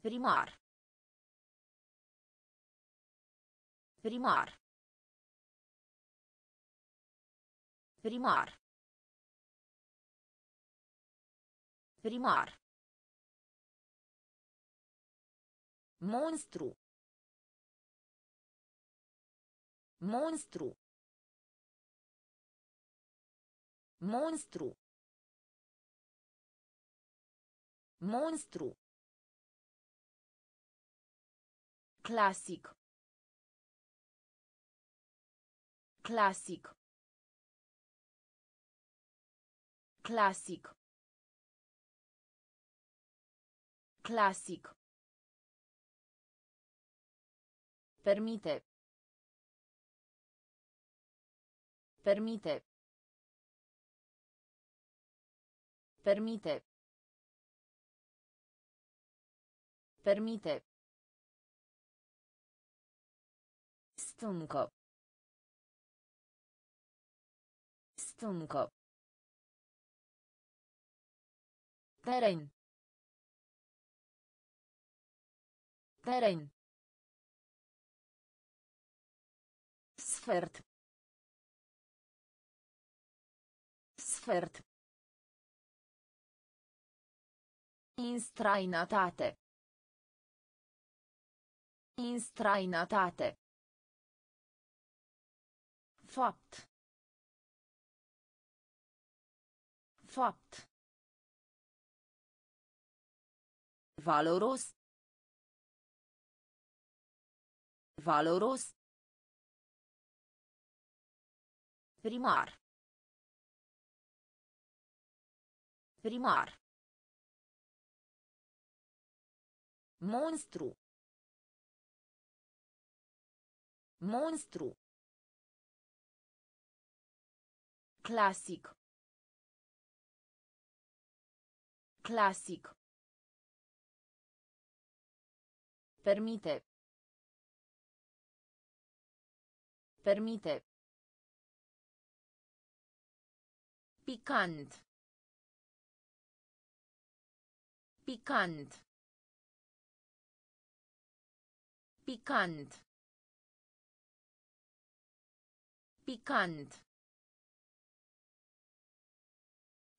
S1: Primar. Primar. Primar. Primar. Monstru. Monstru. Monstru. Monstru. Classic. Classic. Classic. Classic. Permite. Permite. Permite. Permite. Stâncă. Stâncă. Teren. Teren. Sfert. Sfert. Instrainatate. Instrainatate. Fapt. Fapt. Valoros. Valoros. Primar. Primar. Monstru. Monstru. Classic. Classic. Permite. Permite. Picant. Picant. Picant. Picant.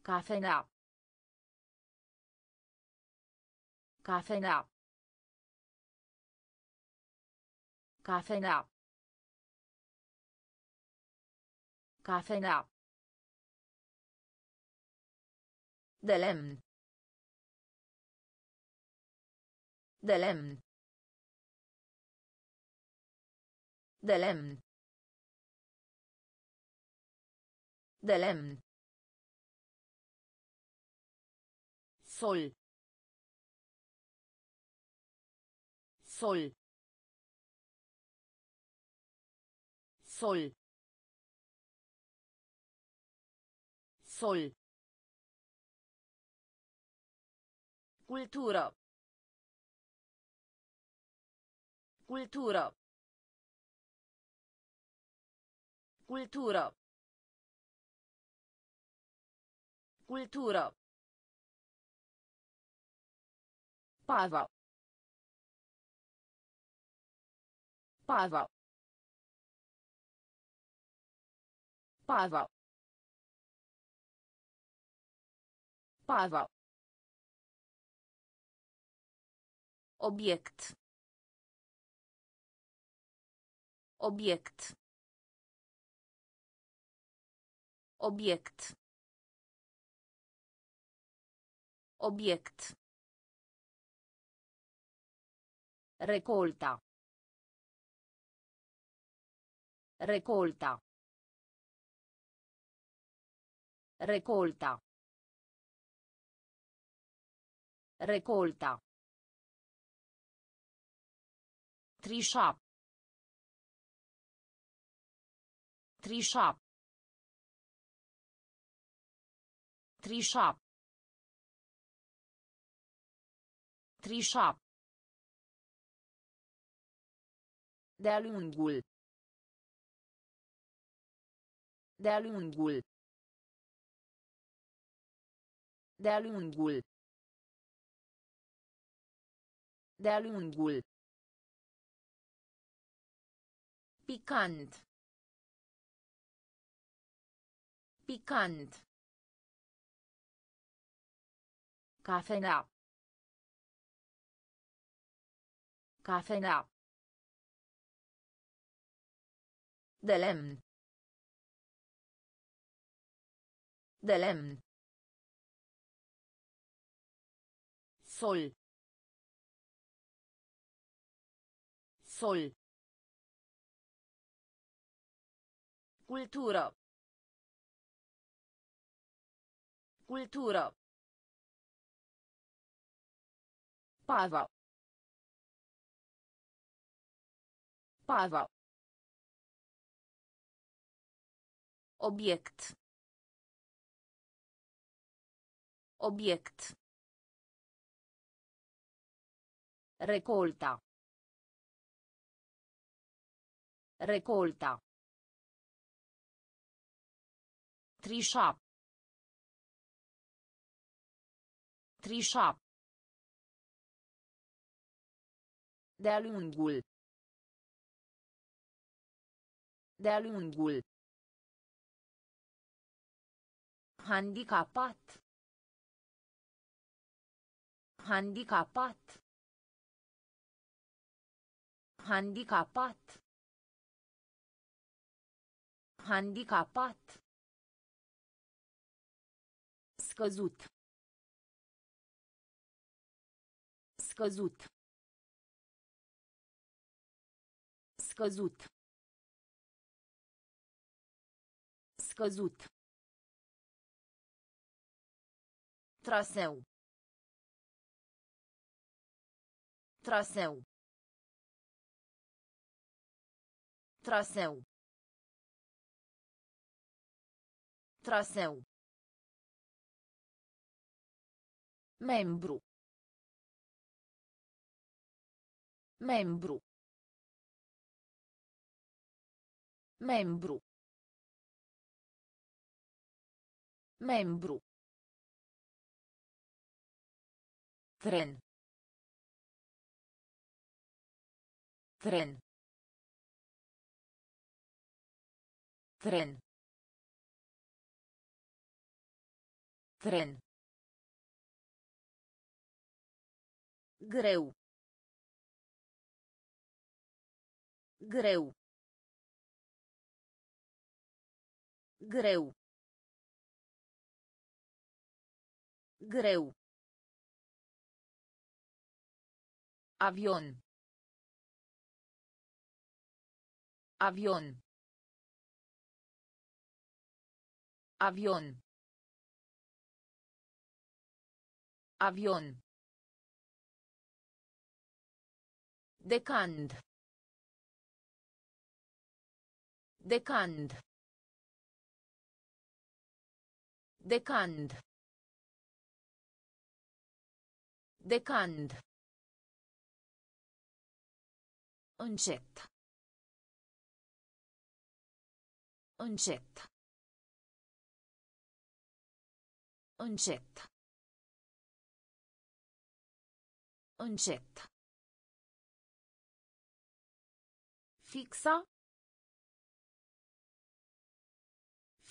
S1: Cafenea. Cafenea. Cafenea. Cafenea. De lemn. De lemn. De lemn. De lemn. Sol. Sol. Sol. Sol. Cultură. Cultură. Cultură. Cultură. Pava. Pava. Pava. Pava. Obiect. Obiect. Obiect. Obiect. Recolta. Recolta. Recolta. Recolta. Trișa. Trișa. Trișa. Trișa. De-a lungul. De-a lungul. De-a lungul. De-a lungul. Picant. Picant. Cafenea. Cafenea. De lemn. De lemn. Sol. Sol. Cultură. Cultură. Pava. Pava. Obiect. Obiect. Recolta. Recolta. Trișa. Trișa. De-a lungul. De-a lungul. Handicapat. Handicapat. Handicapat. Handicapat. Scăzut. Scăzut. Scăzut. Scăzut. Traseu. Traseu. Traseu. Traseu. Membru. Membru. Membru. Membru. Tren. Tren. Tren. Tren. Greu. Greu. Greu. Greu. Avion. Avion. Avion. Avion. Decand. Decand. Decand. Decand. Încet. Încet. Încet. Încet. Fixa.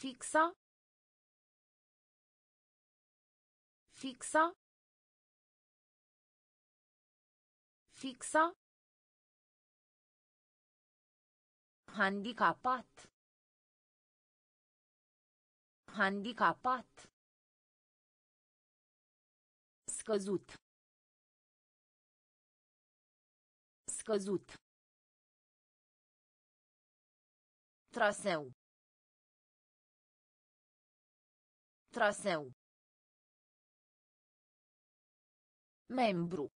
S1: Fixa. Fixa. Fixa. Handicapat. Handicapat. Scăzut. Scăzut. Traseu. Traseu. Membru.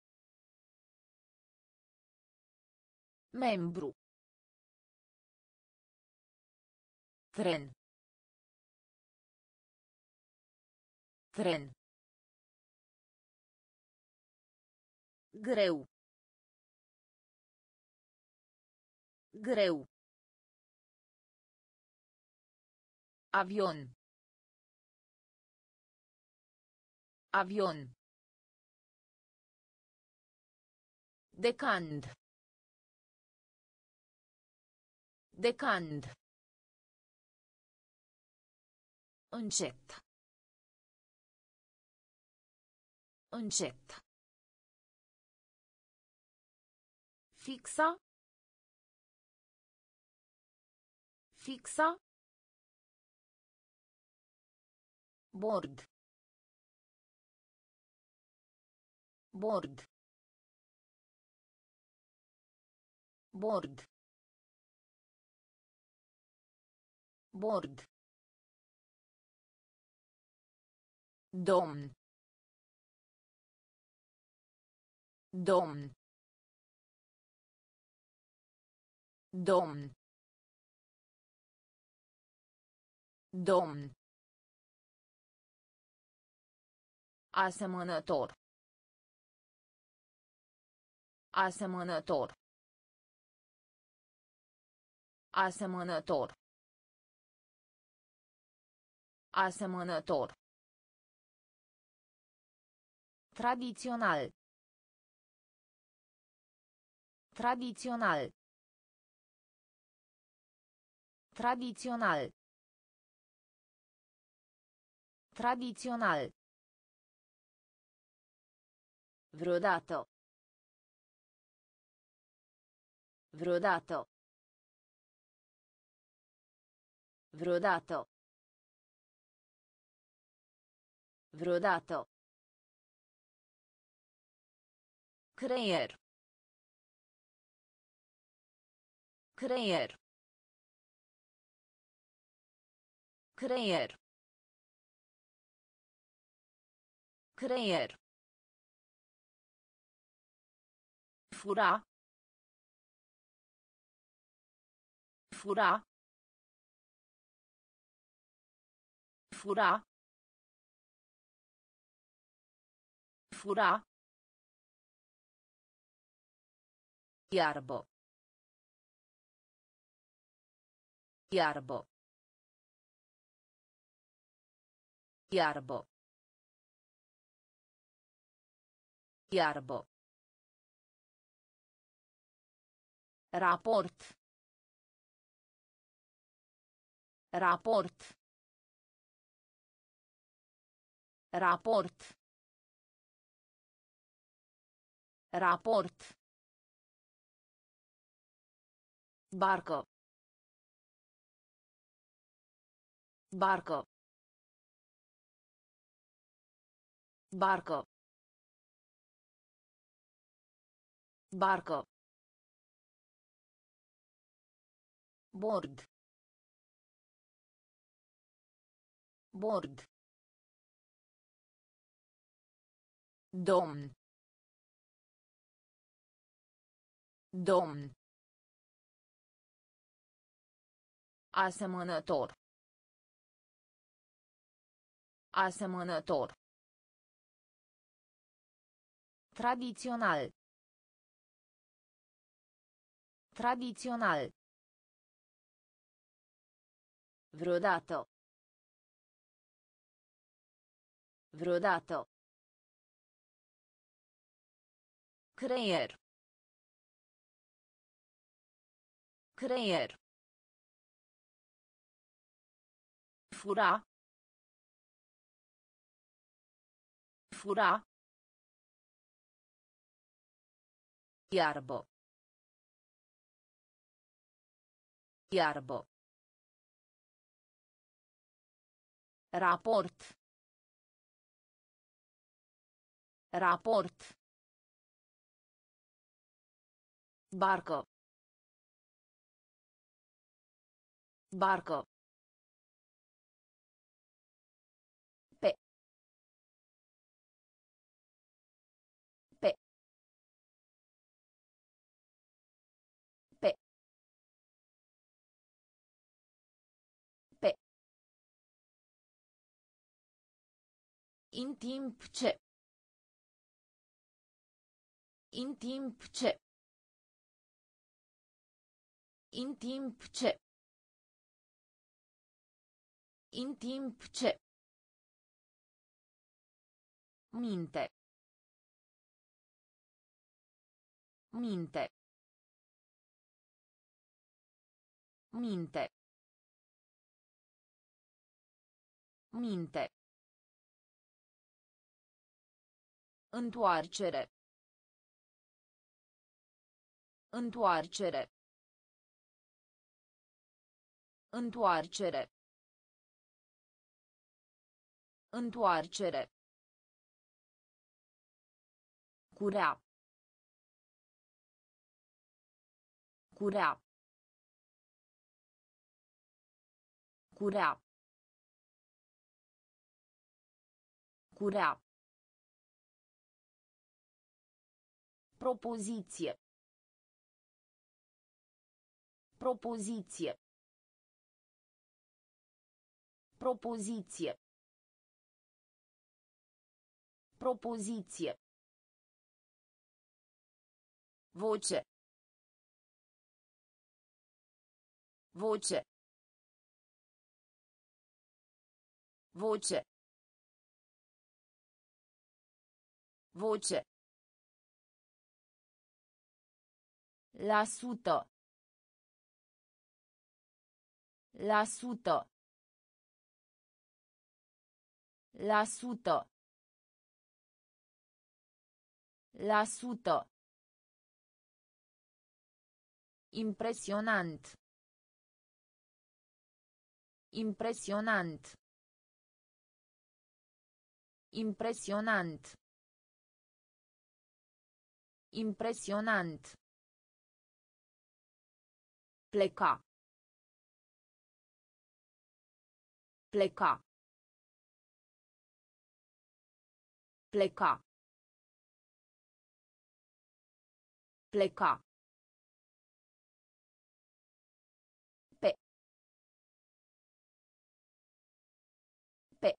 S1: Membru. Tren. Tren. Greu. Greu. Avion. Avion. Decand. Decand. Încet. Încet. Fixa. Fixa. Board. Board. Board. Board. Domn. Domn. Domn. Domn. Asemănător. Asemănător. Asemănător. Asemănător. Tradițional. Tradițional. Tradițional. Tradițional. Vreodată. Vreodată. Vreodată. Vreodată. Creier. Creier. Creier. Creier. Fura. Fura. Fura. Fura. Iarbă. Iarbă. Iarbă. Iarbă. Raport. Raport. Raport. Raport. Barcă. Barcă. Barcă. Barcă. Board. Board. Domn. Domn. Asemănător. Asemănător. Tradițional. Tradițional. Vreodată. Vreodată. Creier. Creier. Fura. Fura. Iarbă. Iarbă. Raport. Raport. Barcă. Barcă. În timp ce. În timp ce. În timp ce. În timp ce. Minte. Minte. Minte. Minte. Întoarcere. Întoarcere. Întoarcere. Întoarcere. Curea. Curea. Curea. Curea. Propoziție. Propoziție. Propoziție. Propoziție. Voce. Voce. Voce. Voce. La sută. La sută. La sută. La sută. Impresionant. Impresionant. Impresionant. Impresionant. Pleca. Pleca. Pleca. Pleca. Pe. Pe.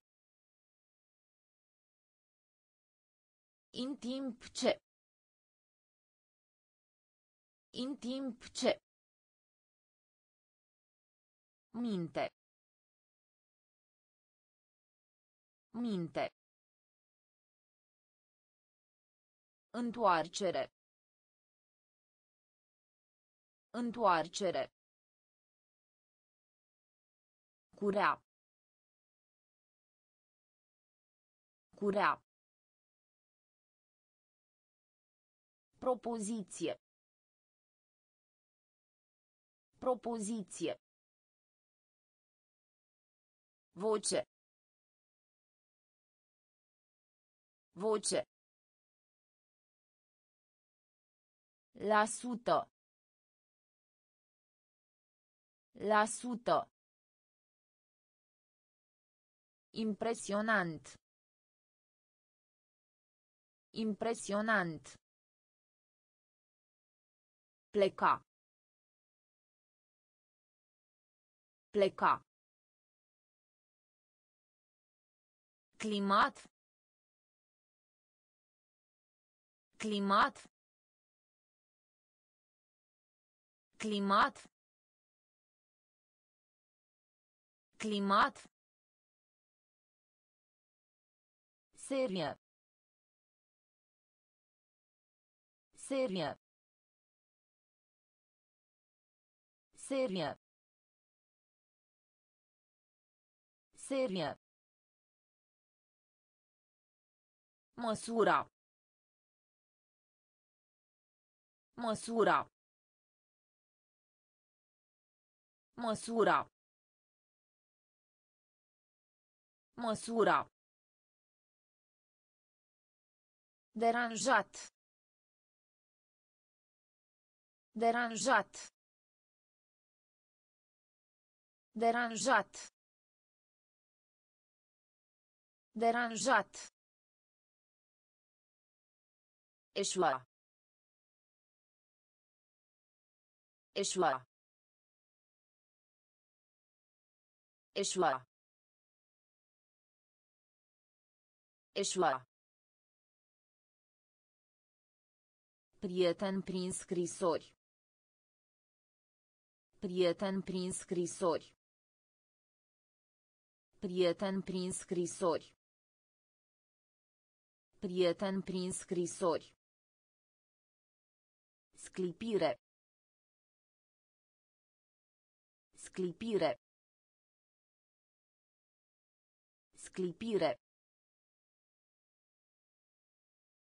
S1: În timp ce. În timp ce. Minte. Minte. Întoarcere. Întoarcere. Curea. Curea. Propoziție. Propoziție. Voce. Voce. La sută. La sută. Impresionant. Impresionant. Pleca. Pleca. Climat. Climat. Climat. Climat. Serie. Serie. Serie. Serie. Măsura. Măsura. Măsura. Măsura. Deranjat. Deranjat. Deranjat. Deranjat. Eșua. Eșua. Eșua. Eșua. Prieten prin scrisori. Prieten prin scrisori. Prieten prin scrisori. Prieten prin scrisori. Sclipire. Sclipire. Sclipire.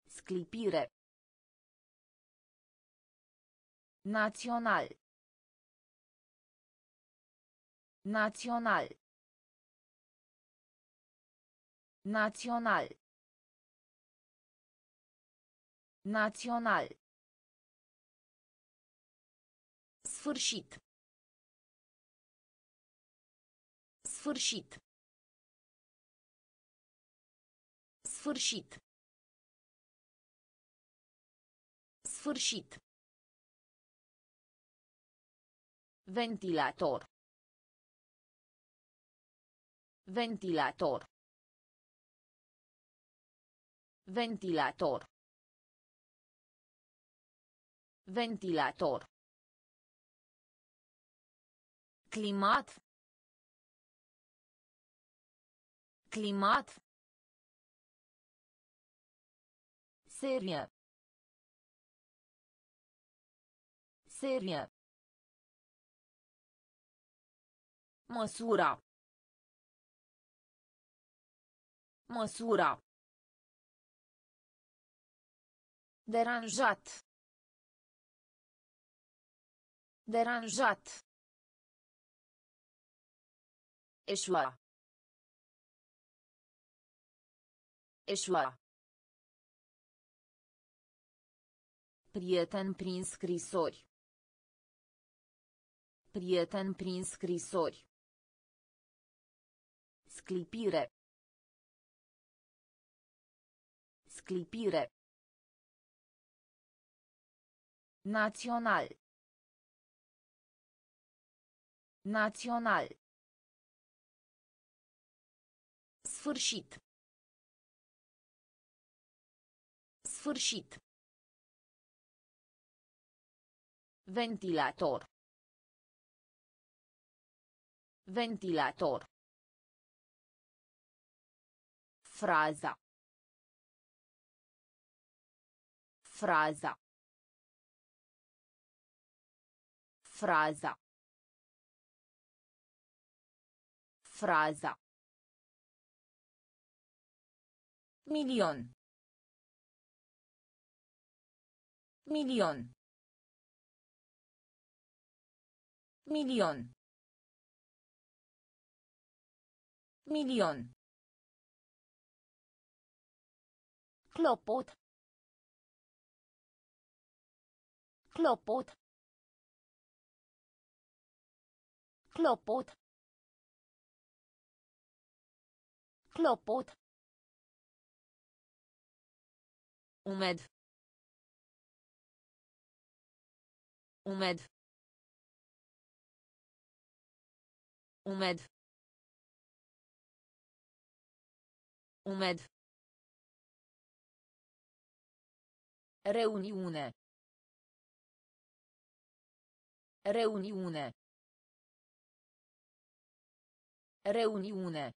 S1: Sclipire. Național. Național. Național. Național. Sfârșit. Sfârșit. Sfârșit. Sfârșit. Ventilator. Ventilator. Ventilator. Ventilator. Climat. Climat. Serie. Serie. Măsura. Măsura. Deranjat. Deranjat. Eșua. Eșua. Prieten prin scrisori. Prieten prin scrisori. Sclipire. Sclipire. Național. Național. Sfârșit. Sfârșit. Ventilator. Ventilator. Fraza. Fraza. Fraza. Fraza. Milion. Milion. Milion. Milion. Clopot. Clopot. Clopot. Clopot. Umed. Umed. Umed. Umed. Reuniune. Reuniune. Reuniune.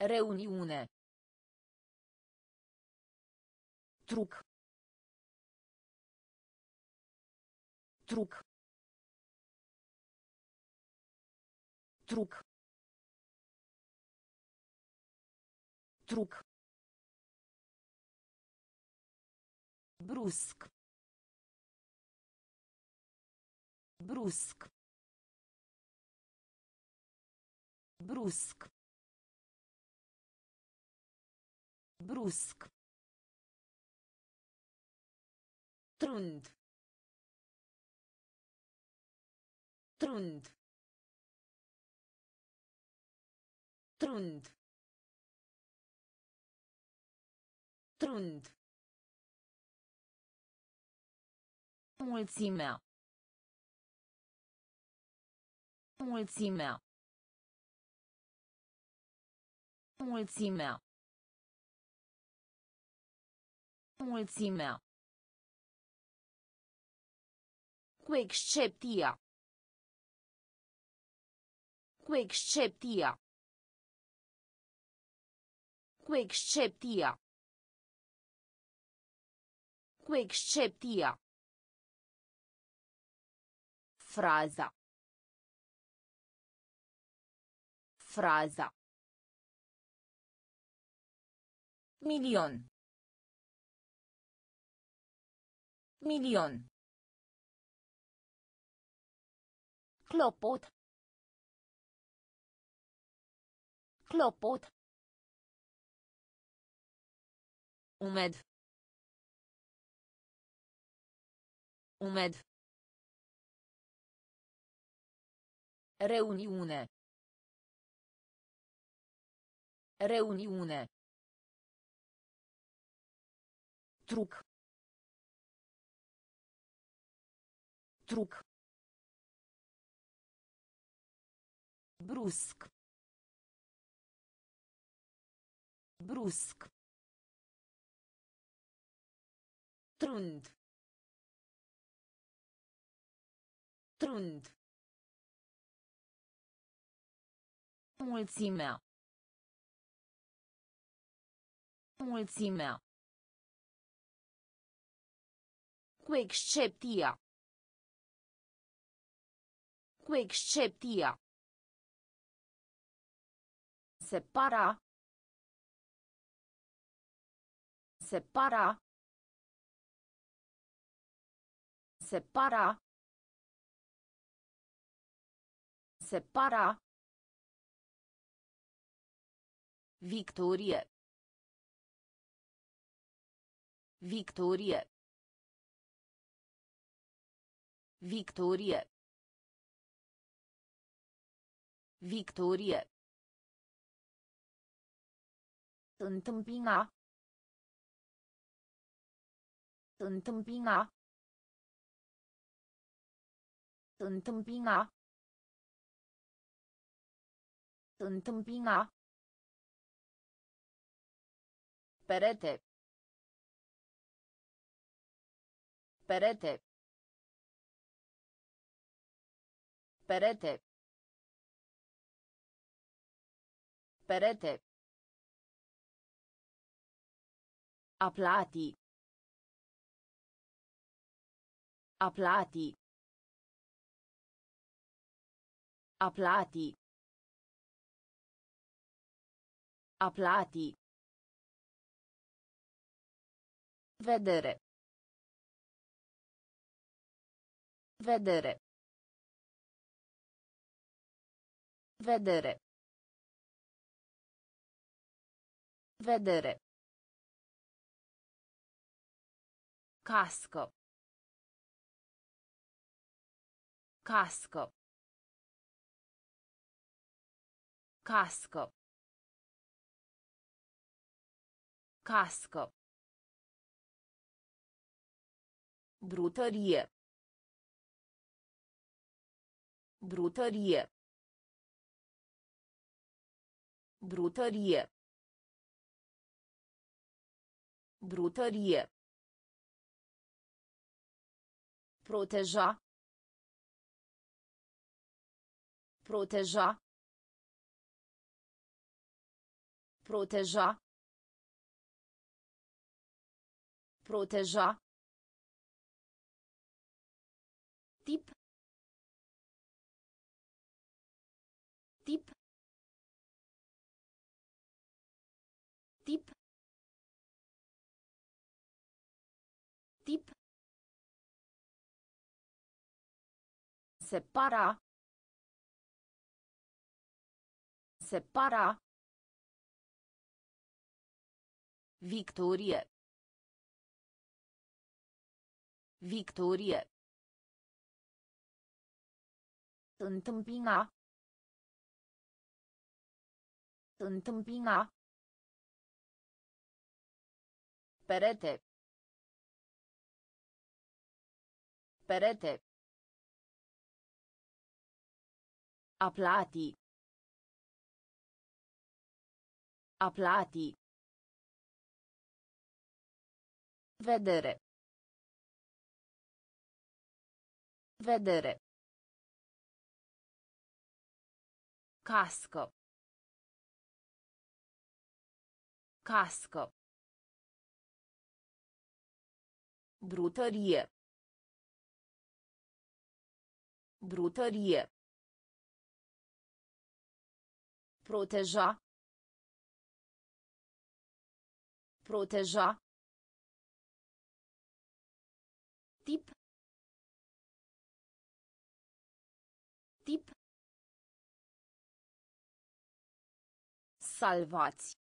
S1: Reuniune. Truc. Truc. Truc. Truc. Brusc. Brusc. Brusc. Brusc. Trund. Trund. Trund. Trund. Mulțimea. Mulțimea. Mulțimea. Mulțimea. Cu excepția. Cu excepția. Cu excepția. Cu excepția. Fraza. Fraza. Milion. Milion. Clopot. Clopot. Umed. Umed. Reuniune. Reuniune. Truc. Truc. Brusc. Brusc. Trund. Trund. Mulțimea. Mulțimea. Cu excepția. Cu excepția. Separa. Separa. Separa. Separa. Victorie. Victorie. Victorie. Victorie. Întâmpina. Întâmpina. Întâmpina. Întâmpina. Perete. Perete. Perete. Perete. Aplati. Aplati. Aplati. Aplati. Vedere. Vedere. Vedere. Vedere. Casco. Casco. Casco. Casco. Brutărie. Brutărie. Brutărie. Brutărie. Proteja. Proteja. Proteja. Proteja. Tip. Tip. Separa. Separa. Victorie. Victorie. Întâmpina. Întâmpina. Perete. Perete. Aplati. Aplati. Vedere. Vedere. Casco. Casco. Brutărie. Brutărie. Proteja. Proteja. Tip. Tip. Salvați.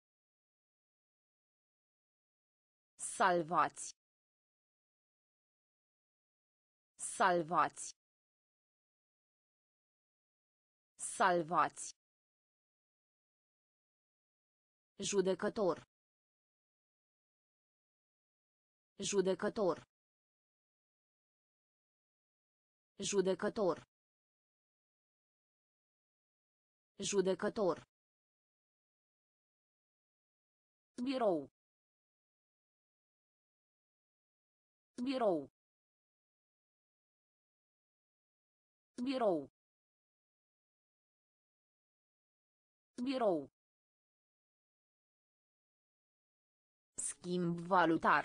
S1: Salvați. Salvați. Salvați. Judecător. Judecător. Judecător. Judecător. Birou. Birou. Birou. Birou. Schimb valutar.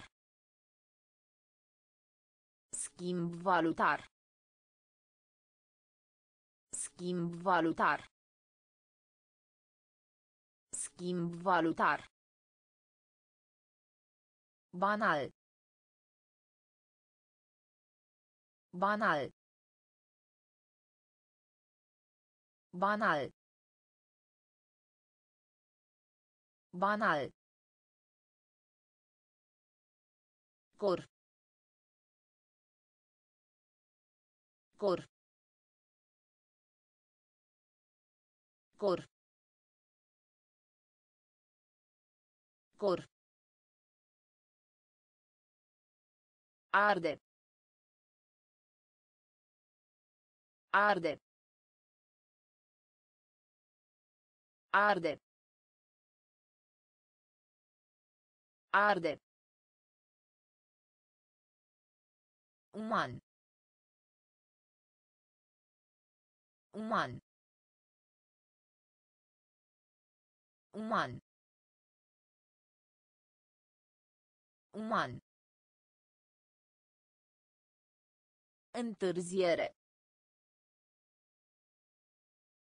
S1: Schimb valutar. Schimb valutar. Schimb valutar. Banal. Banal. Banal. Banal. Cor. Cor. Cor. Cor. Arde. Arde. Arde. Arde. Uman. Uman. Uman. Uman. Întârziere.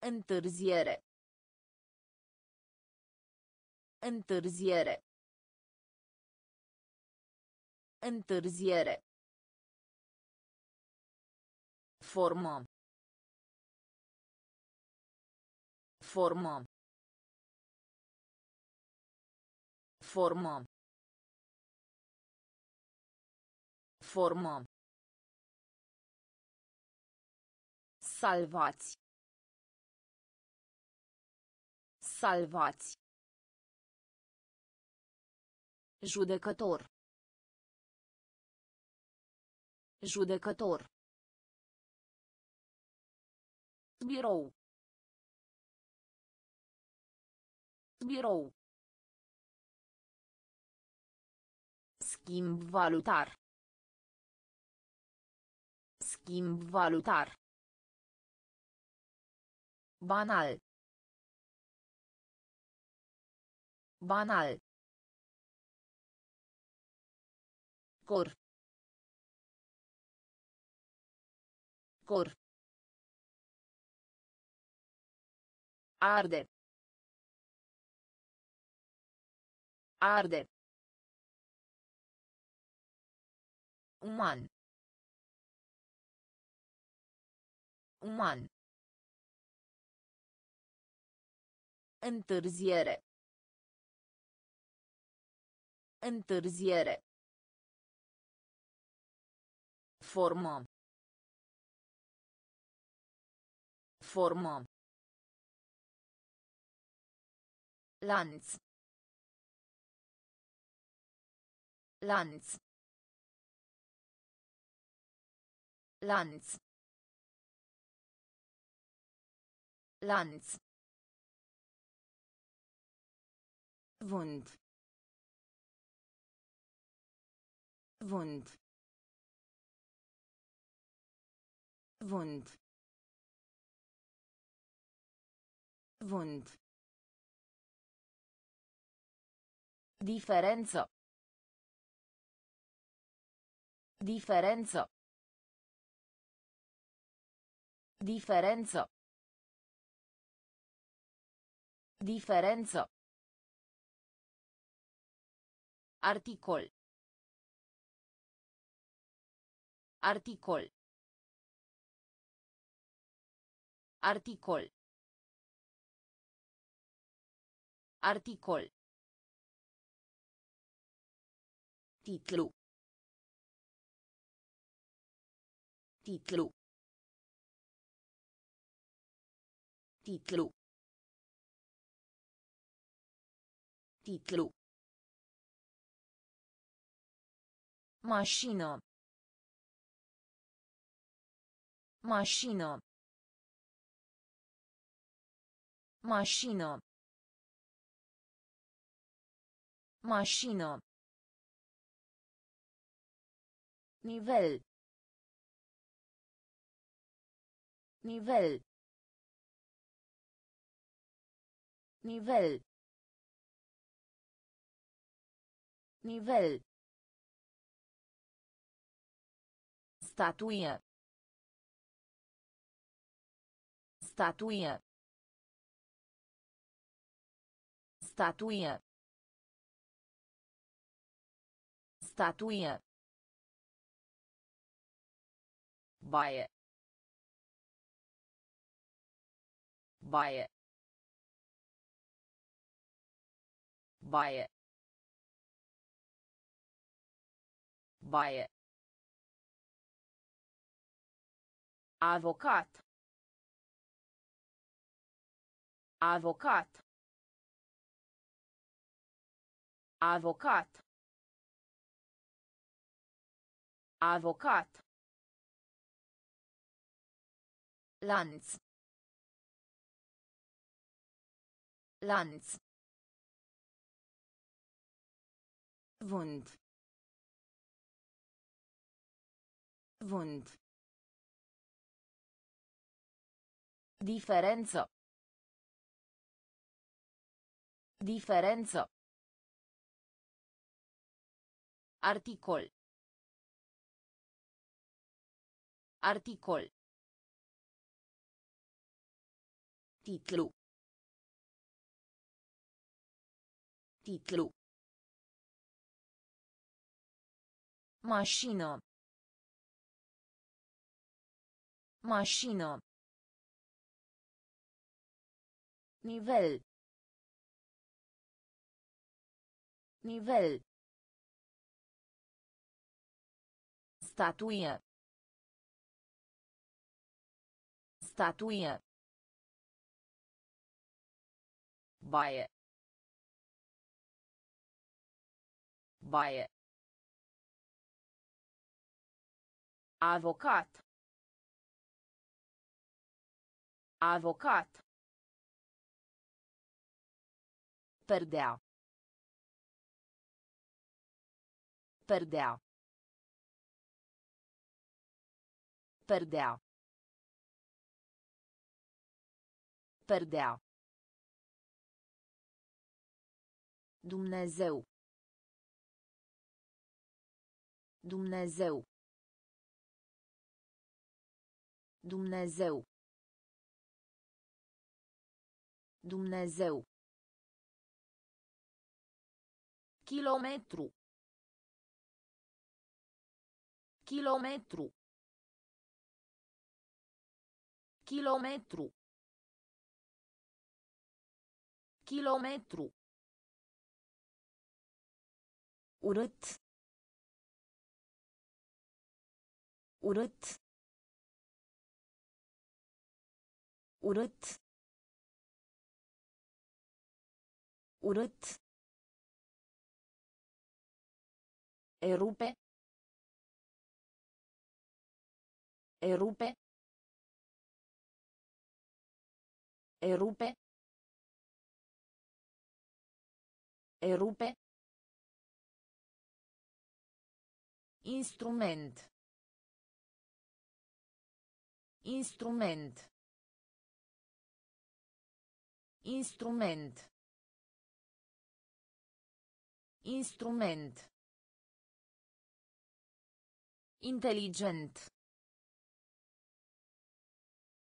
S1: Întârziere. Întârziere. Întârziere. Formă. Formă. Formă. Formă. Salvați. Salvați. Judecător. Judecător. Birou. Birou. Schimb valutar. Schimb valutar. Banal. Banal. Cor. Cor. Arde. Arde. Uman. Uman. Întârziere. Întârziere. Formă. Formă. Lanz. Lanz. Lanz. Lanz. Wund. Wund. Wund. Wund. Differenzo. Differenzo. Differenzo. Differenzo. Articol. Articol. Articol. Articol. Titlu. Titlu. Titlu. Titlu. Mașină. Mașină. Mașină. Mașină. Nivel. Nivel. Nivel. Nivel. Statuie. Statuie. Statuie. Statuie. Baie. Baie. Baie. Baie. Avocat. Avocat. Avocat. Avocat. Lanz. Lanz. Wund. Wund. Differenzo. Differenzo. Articol. Articol. Titlu. Titlu. Mașină. Mașină. Nivel. Nivel. Statuie. Statuie. Baie. Baie. Avocat. Avocat. Perdea. Perdea. Perdea. Perdea. Dumnezeu. Dumnezeu. Dumnezeu. Dumnezeu. Kilometru. Kilometru. Kilometru. Kilometru. Urât. Urât. Urât. Urât. Erupe. Erupe. Erupe. Erupe. Instrument. Instrument. Instrument. Instrument. Inteligent.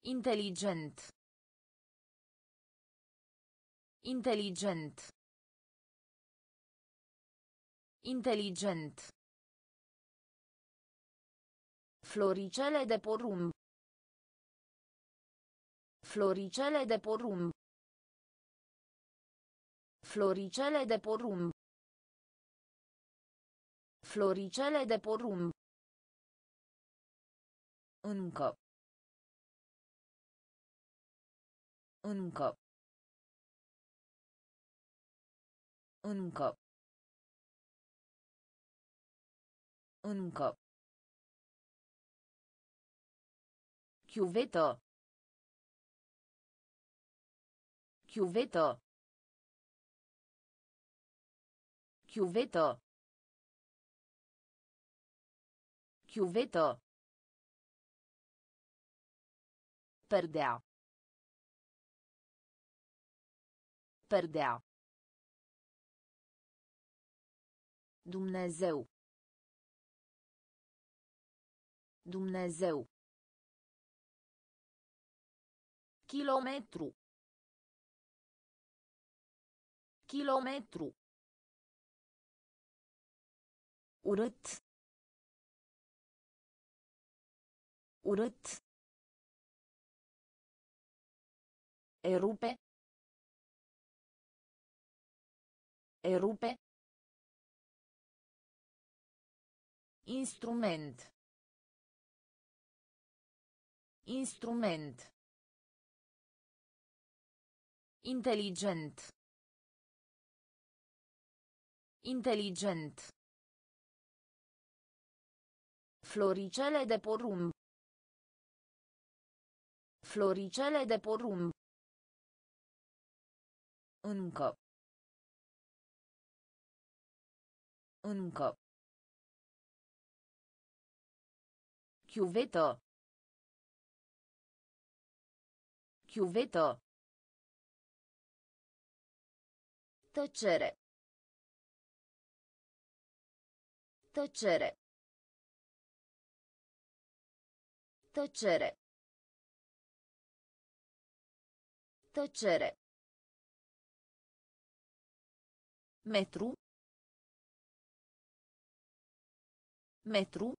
S1: Inteligent. Inteligent. Inteligent. Floricele de porumb. Floricele de porumb. Floricele de porumb. Floricele de porumb. Încă. Încă. Încă. Încă. Chiuvetă. Chiuvetă. Chiuvetă. Chiuvetă. Perdea. Perdea. Dumnezeu. Dumnezeu. Kilometru. Kilometru. Urât. Urât. Erupe. Erupe. Instrument. Instrument. Inteligent. Inteligent. Floricele de porumb. Floricele de porumb. Încă. Încă. Chiuvetă. Chiuvetă. Tăcere. Tăcere. Tăcere. Tăcere. Metru. Metru.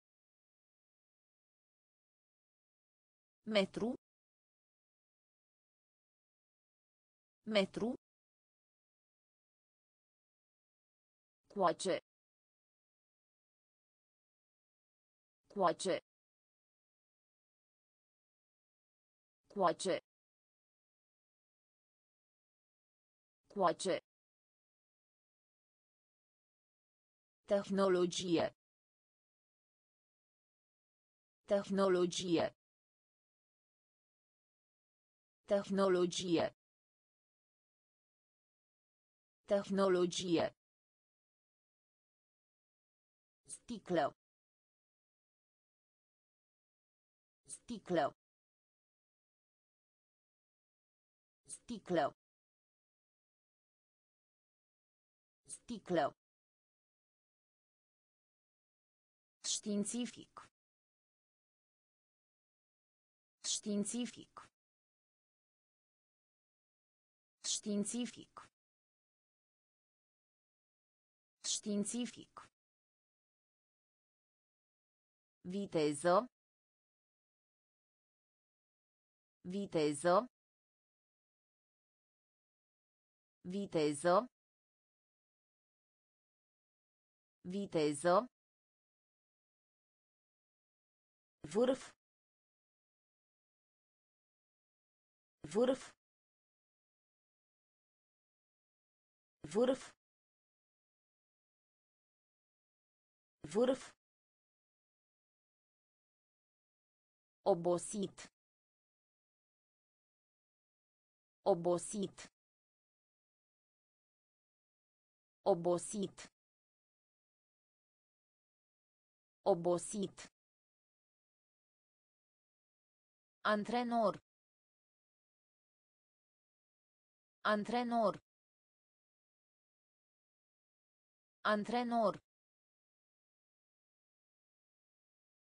S1: Metru. Metru. Coace. Coace. Coace. Coace. Tehnologie. Tehnologie. Tehnologie. Tehnologie. Sticlă. Sticlă. Sticlă. Sticlă. Științific. Științific. Științific. Științific. Viteză. Viteză. Viteză. Viteză. Vârf. Vârf. Vârf. Vârf. Obosit. Obosit. Obosit. Obosit. Antrenor. Antrenor. Antrenor.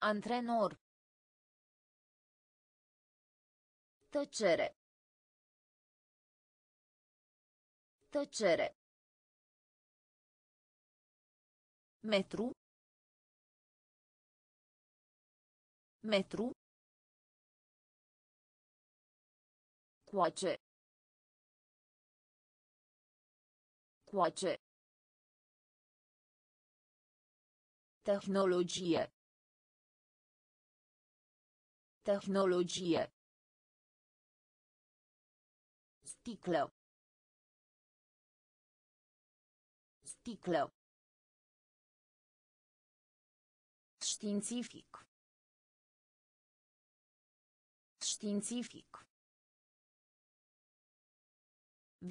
S1: Antrenor. Tăcere. Tăcere. Metru. Metru. Coace. Coace. Tehnologie. Tehnologie. Sticlă. Sticlă. Științific. Științific.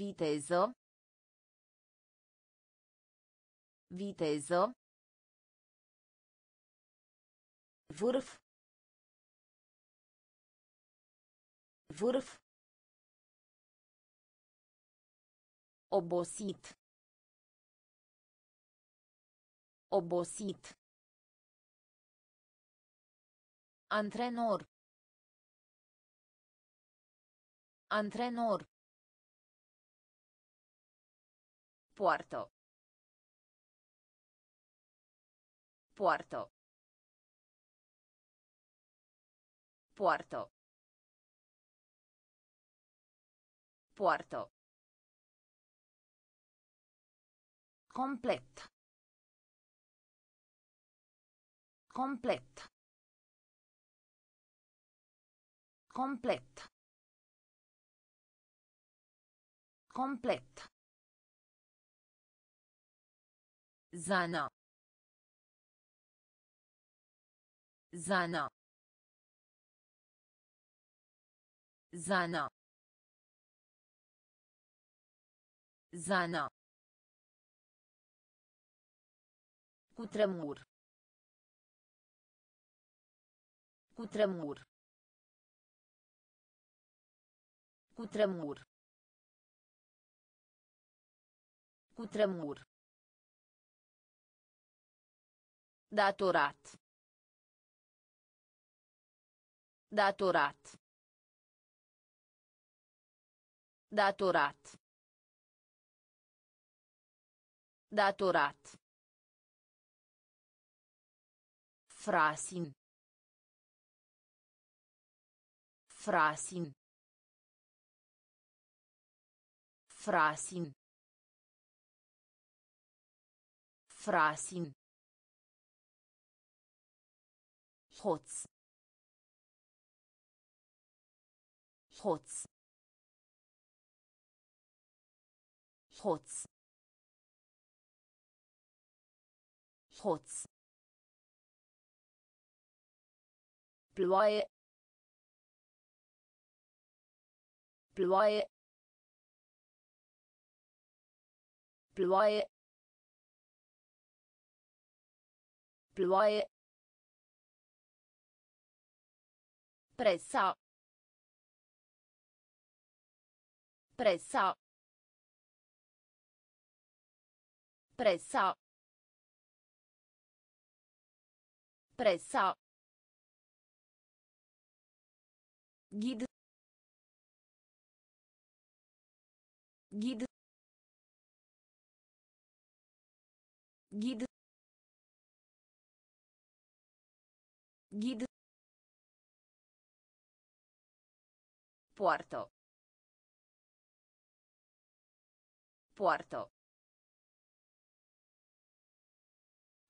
S1: Viteză. Viteză. Vârf. Vârf. Obosit. Obosit. Antrenor. Antrenor. Poartă. Poartă. Poartă. Poartă. Complet. Complet. Complet. Complet. Zana. Zana. Zana. Zana. Cutremur. Cutremur. Cutremur. Cutremur. Datorat. Datorat. Datorat. Datorat. Frasin. Frasin. Frasin. Frasin. Hoț. Hoț. Hoț. Hoț. ploie ploie ploie ploie pressa. Pressa. Pressa. Pressa. guide guide guide guide Puerto. Puerto.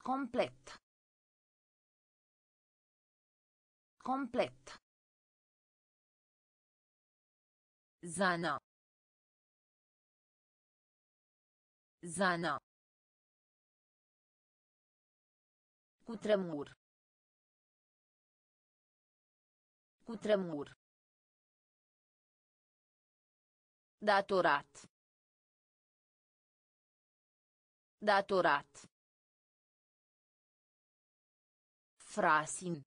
S1: Completa. Completa. Zana. Zana. Cutremur. Cutremur. Datorat. Datorat. Frasin.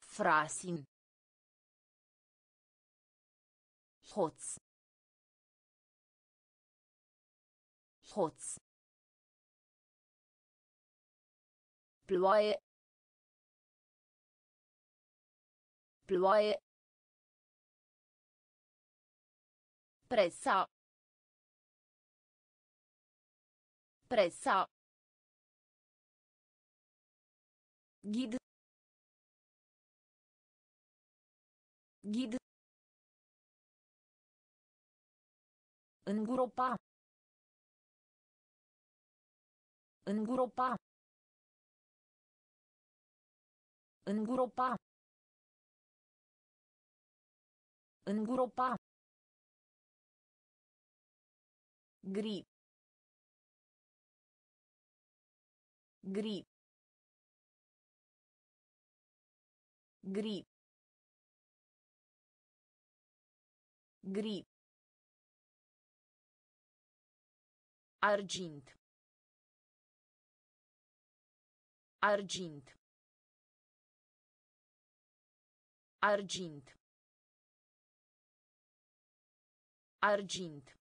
S1: Frasin. Hoț. Hoț. Ploaie. Ploaie. Presa. Presa. Ghid. Ghid. Înguropa. Înguropa. Înguropa. Înguropa. Gri. Gri. Gri. Gri. Argint. Argint. Argint. Argint.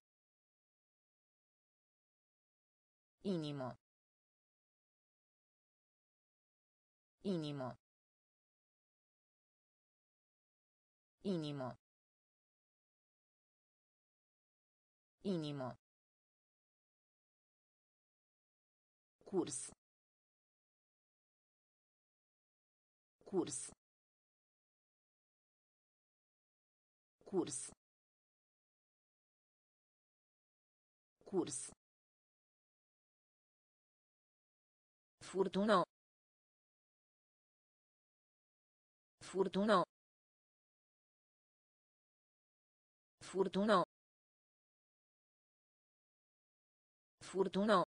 S1: Inimo. Inimo. Inimo. Inimo. Curs. Curs. Curs. Curs. Furtună. Furtună. Furtună. Furtună.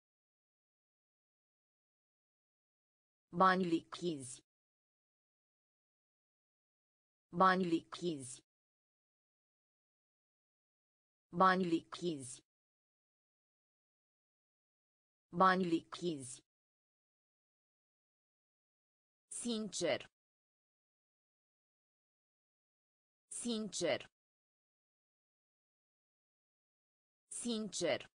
S1: Bani lichizi. Bani lichizi. Bani lichizi. Bani lichizi. Sincer. Sincer. Sincer.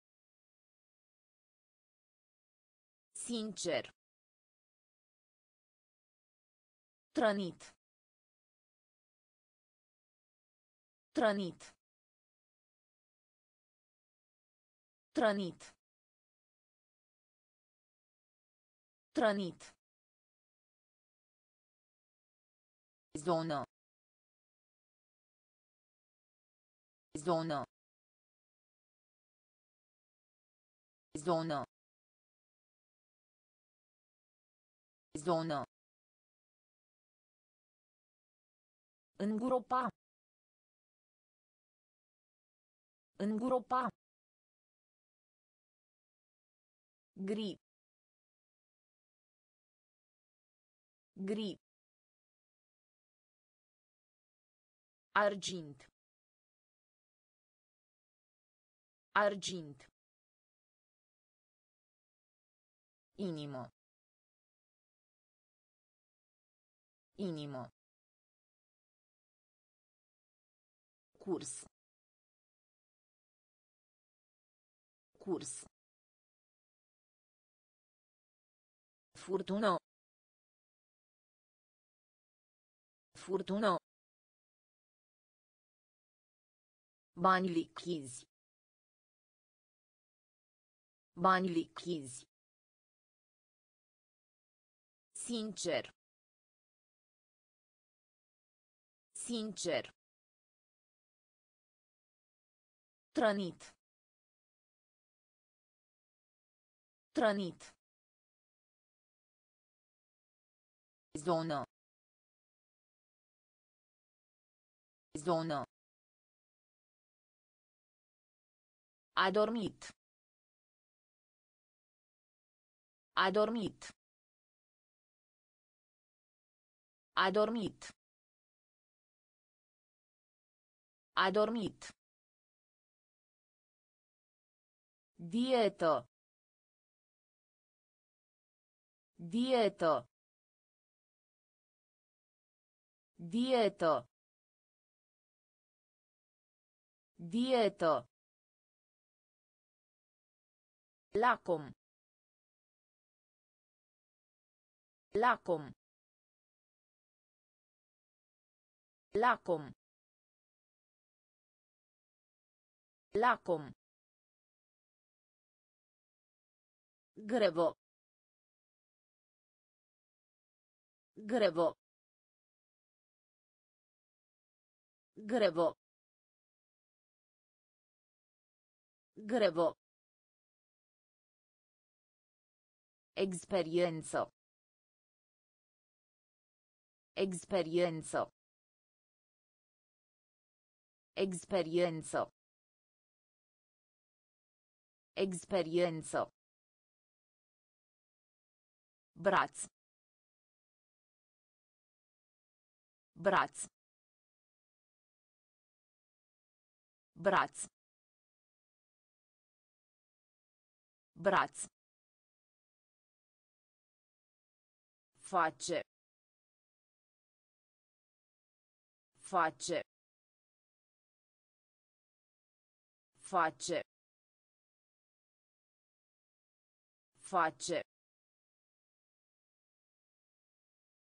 S1: Sincer. Trănit. Trănit. Trănit. Trănit. Zonă. Zonă. Zonă. Zonă. Înguropa. Înguropa. Gri. Gri. Argint. Argint. Inimă. Inimă. Curs. Curs. Furtună. Furtună. Bani lichizi. Bani lichizi. Sincer. Sincer. Trănit. Trănit. Zonă. Zonă. A dormit. A dormit. A dormit. A dormit. Dietă. Dietă. Dietă. Dietă. Lacom. Lacom. Lacom. Lacom. Grevo. Grevo. Grevo. Grevo. Experiență. Experiență. Experiență. Experiență. Braț. Braț. Braț. Braț. Face. Face. Face. Face.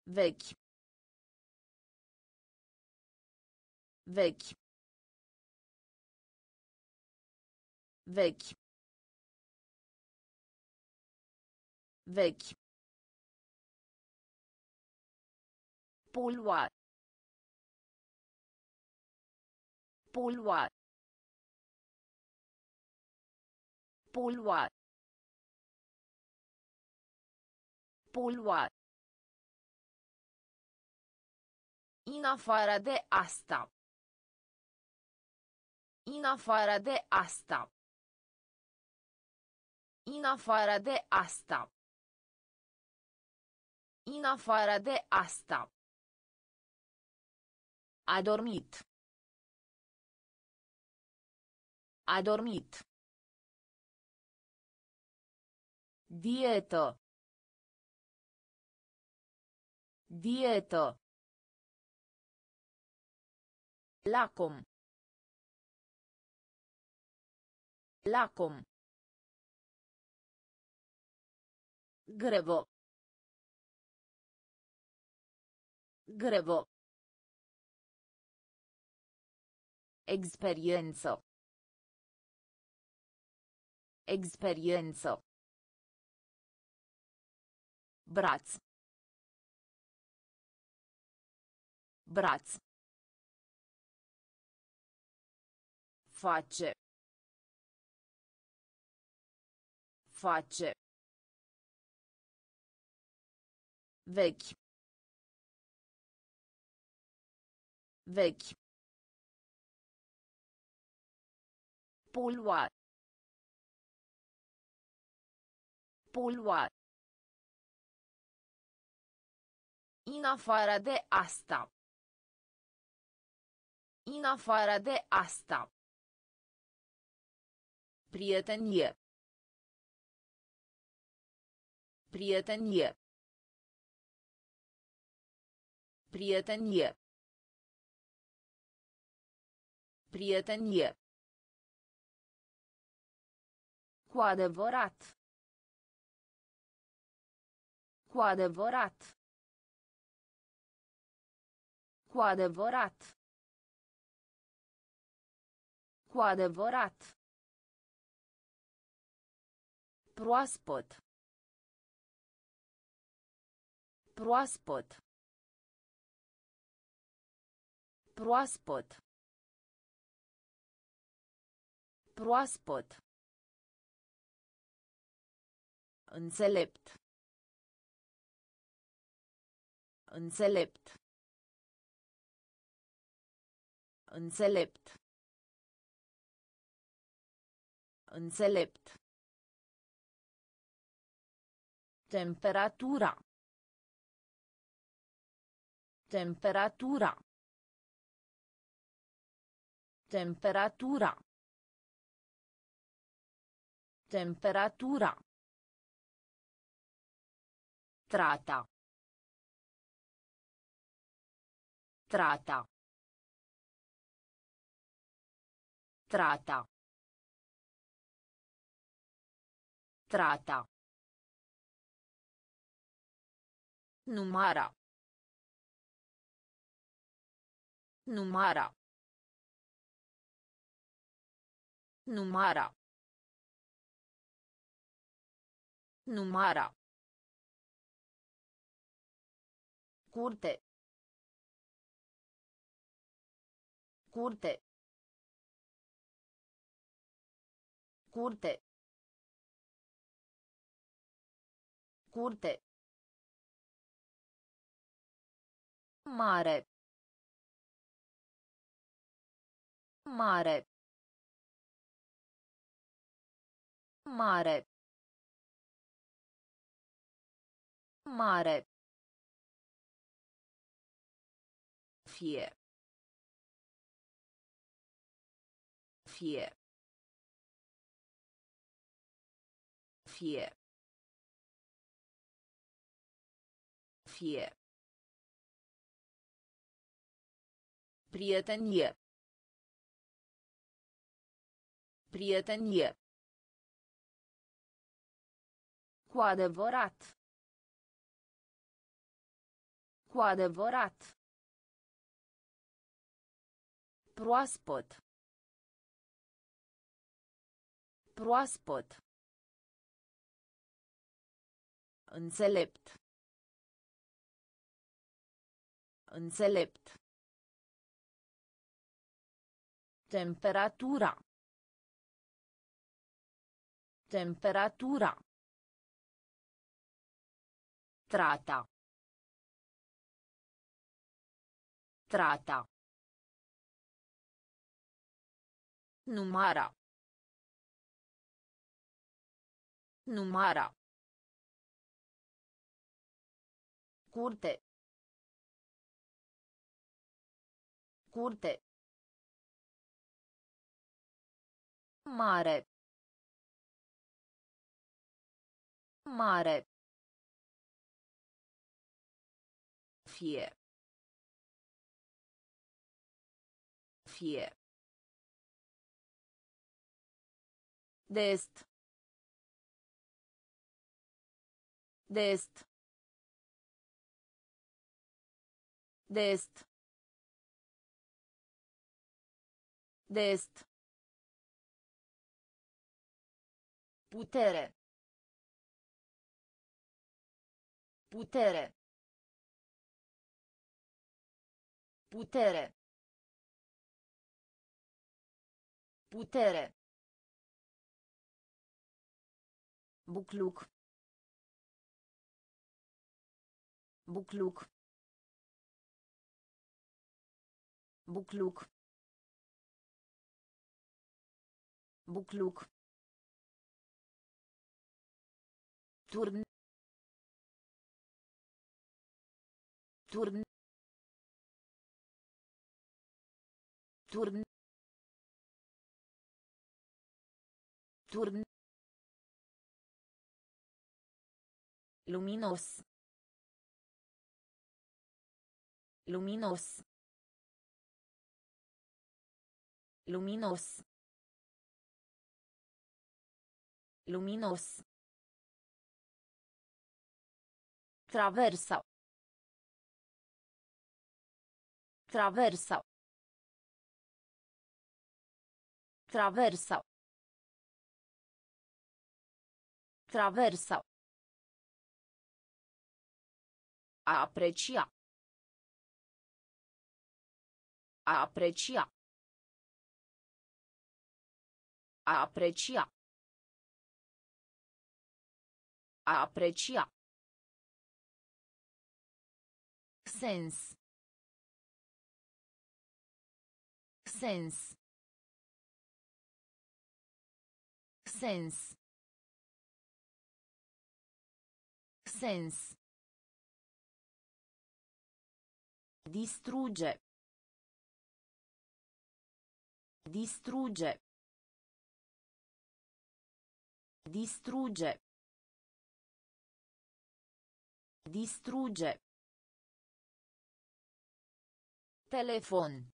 S1: Vechi. Vechi. Vechi. Vechi. Polua. Polua. Polua. Polua. În afară de asta. În afară de asta. În afară de asta. În afară de asta. A dormit. A dormit. Dietă. Dietă. Lacom. Lacom. Grevo. Grevo. Experiență. Experiență. Braț. Braț. Face. Face. Vechi. Vechi. Polua. Polua. În afară de asta. În afară de asta. Prietenie. Prietenie. Prietenie. Prietenie. Cu adevărat. Cu adevărat. Cu adevărat. Cu adevărat. Proaspăt. Proaspăt. Proaspăt. Proaspăt. Înțelept. Înțelept. Înțelept. Înțelept. Temperatura. Temperatura. Temperatura. Temperatura. Trata. Trata. Trata. Trata. Numara. Numara. Numara. Numara. Curte. Curte. Curte. Curte. Mare. Mare. Mare. Mare. Fie. Fie. Fie. Fie. Prietenie. Prietenie. Cu adevărat. Cu adevărat. Proaspăt. Proaspăt. Înțelept. Înțelept. Temperatura. Temperatura. Trata. Trata. Numara. Numara. Curte. Curte. Mare. Mare. Fie. Fie. Dest. Dest. Dest. Dest. Putere. Putere. Putere. Putere. Bucluc. Bucluc. Bucluc. Bucluc. Turn. Turn. Turn. Turn. Luminos. Luminos. Luminos. Luminos.
S2: Traversa. Traversa. Traversa. Traversa. A aprecia. A aprecia. A aprecia. A aprecia. Sens. Sens. Sens. Sens. Distrugge. Distrugge. Distrugge. Distrugge. Telefon.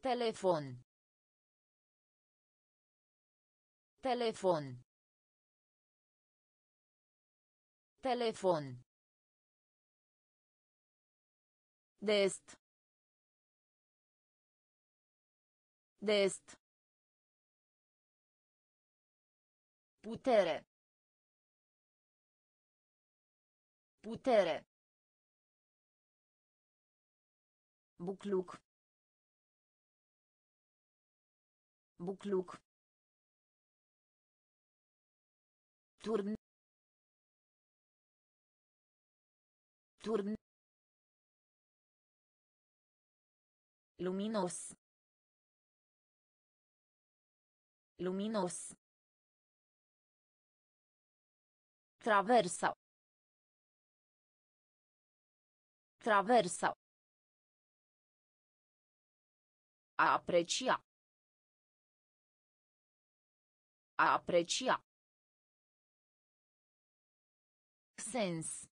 S2: Telefon. Telefon. Telefon. Dest. Dest. Putere. Putere. Bucluc. Bucluc. Turn. Turn. Luminos. Luminos. Traversa. Traversa. A aprecia. A aprecia. Sens.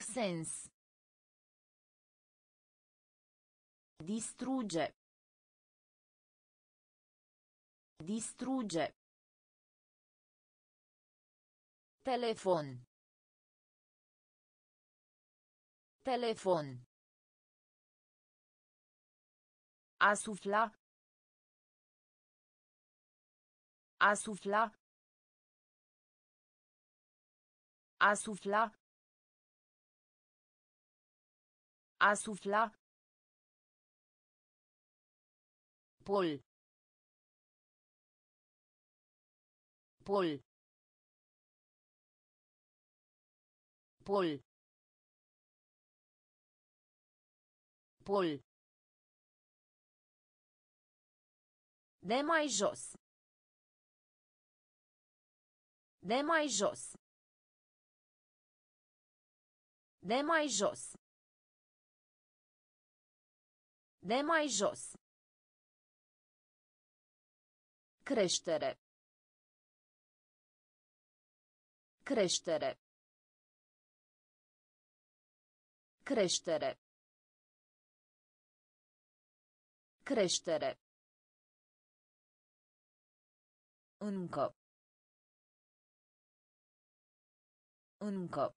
S2: Sens.
S1: Distrugge. Distrugge. Telefon. Telefon. A sufla. A sufla. A sufla. A sufla.
S2: De mai jos. De mai jos. De mai jos. De mai jos. Creștere. Creștere. Creștere. Creștere. Încă. Încă.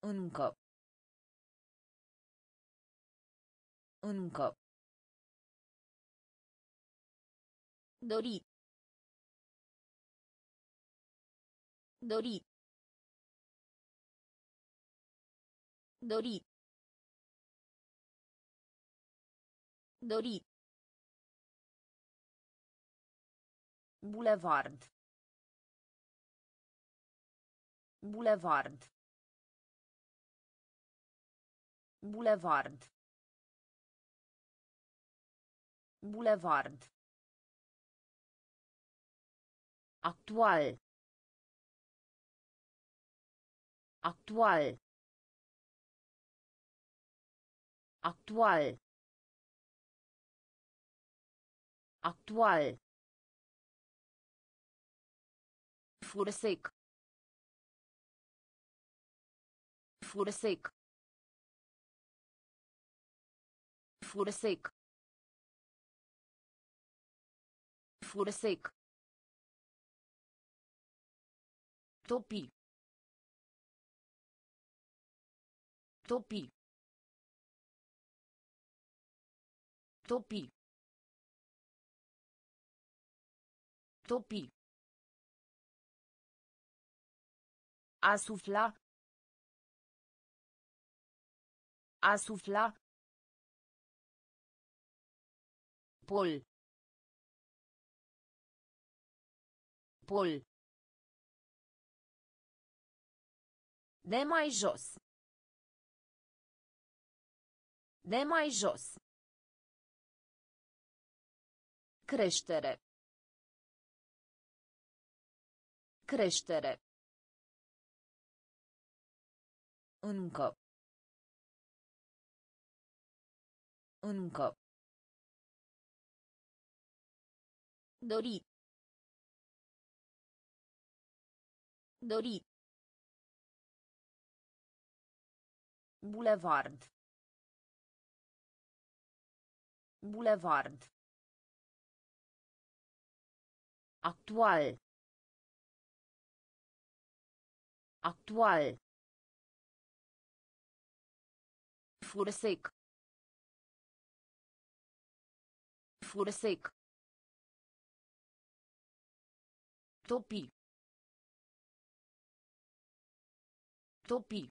S2: Încă. Încă. Dori. Dori. Dori. Dori. Bulevard. Bulevard. Bulevard. Bulevard. Actual. Actual. Actual. Actual. Fursec. Fursec. Fursec. Fursec. Topi. Topi. Topi. Topi. A sufla. A sufla.
S1: Pol. Pol.
S2: De mai jos. De mai jos. Creștere. Creștere. Încă. Încă. Dori. Dori. Bulevard. Bulevard. Actual. Actual. Fursec. Fursec. Topi. Topi.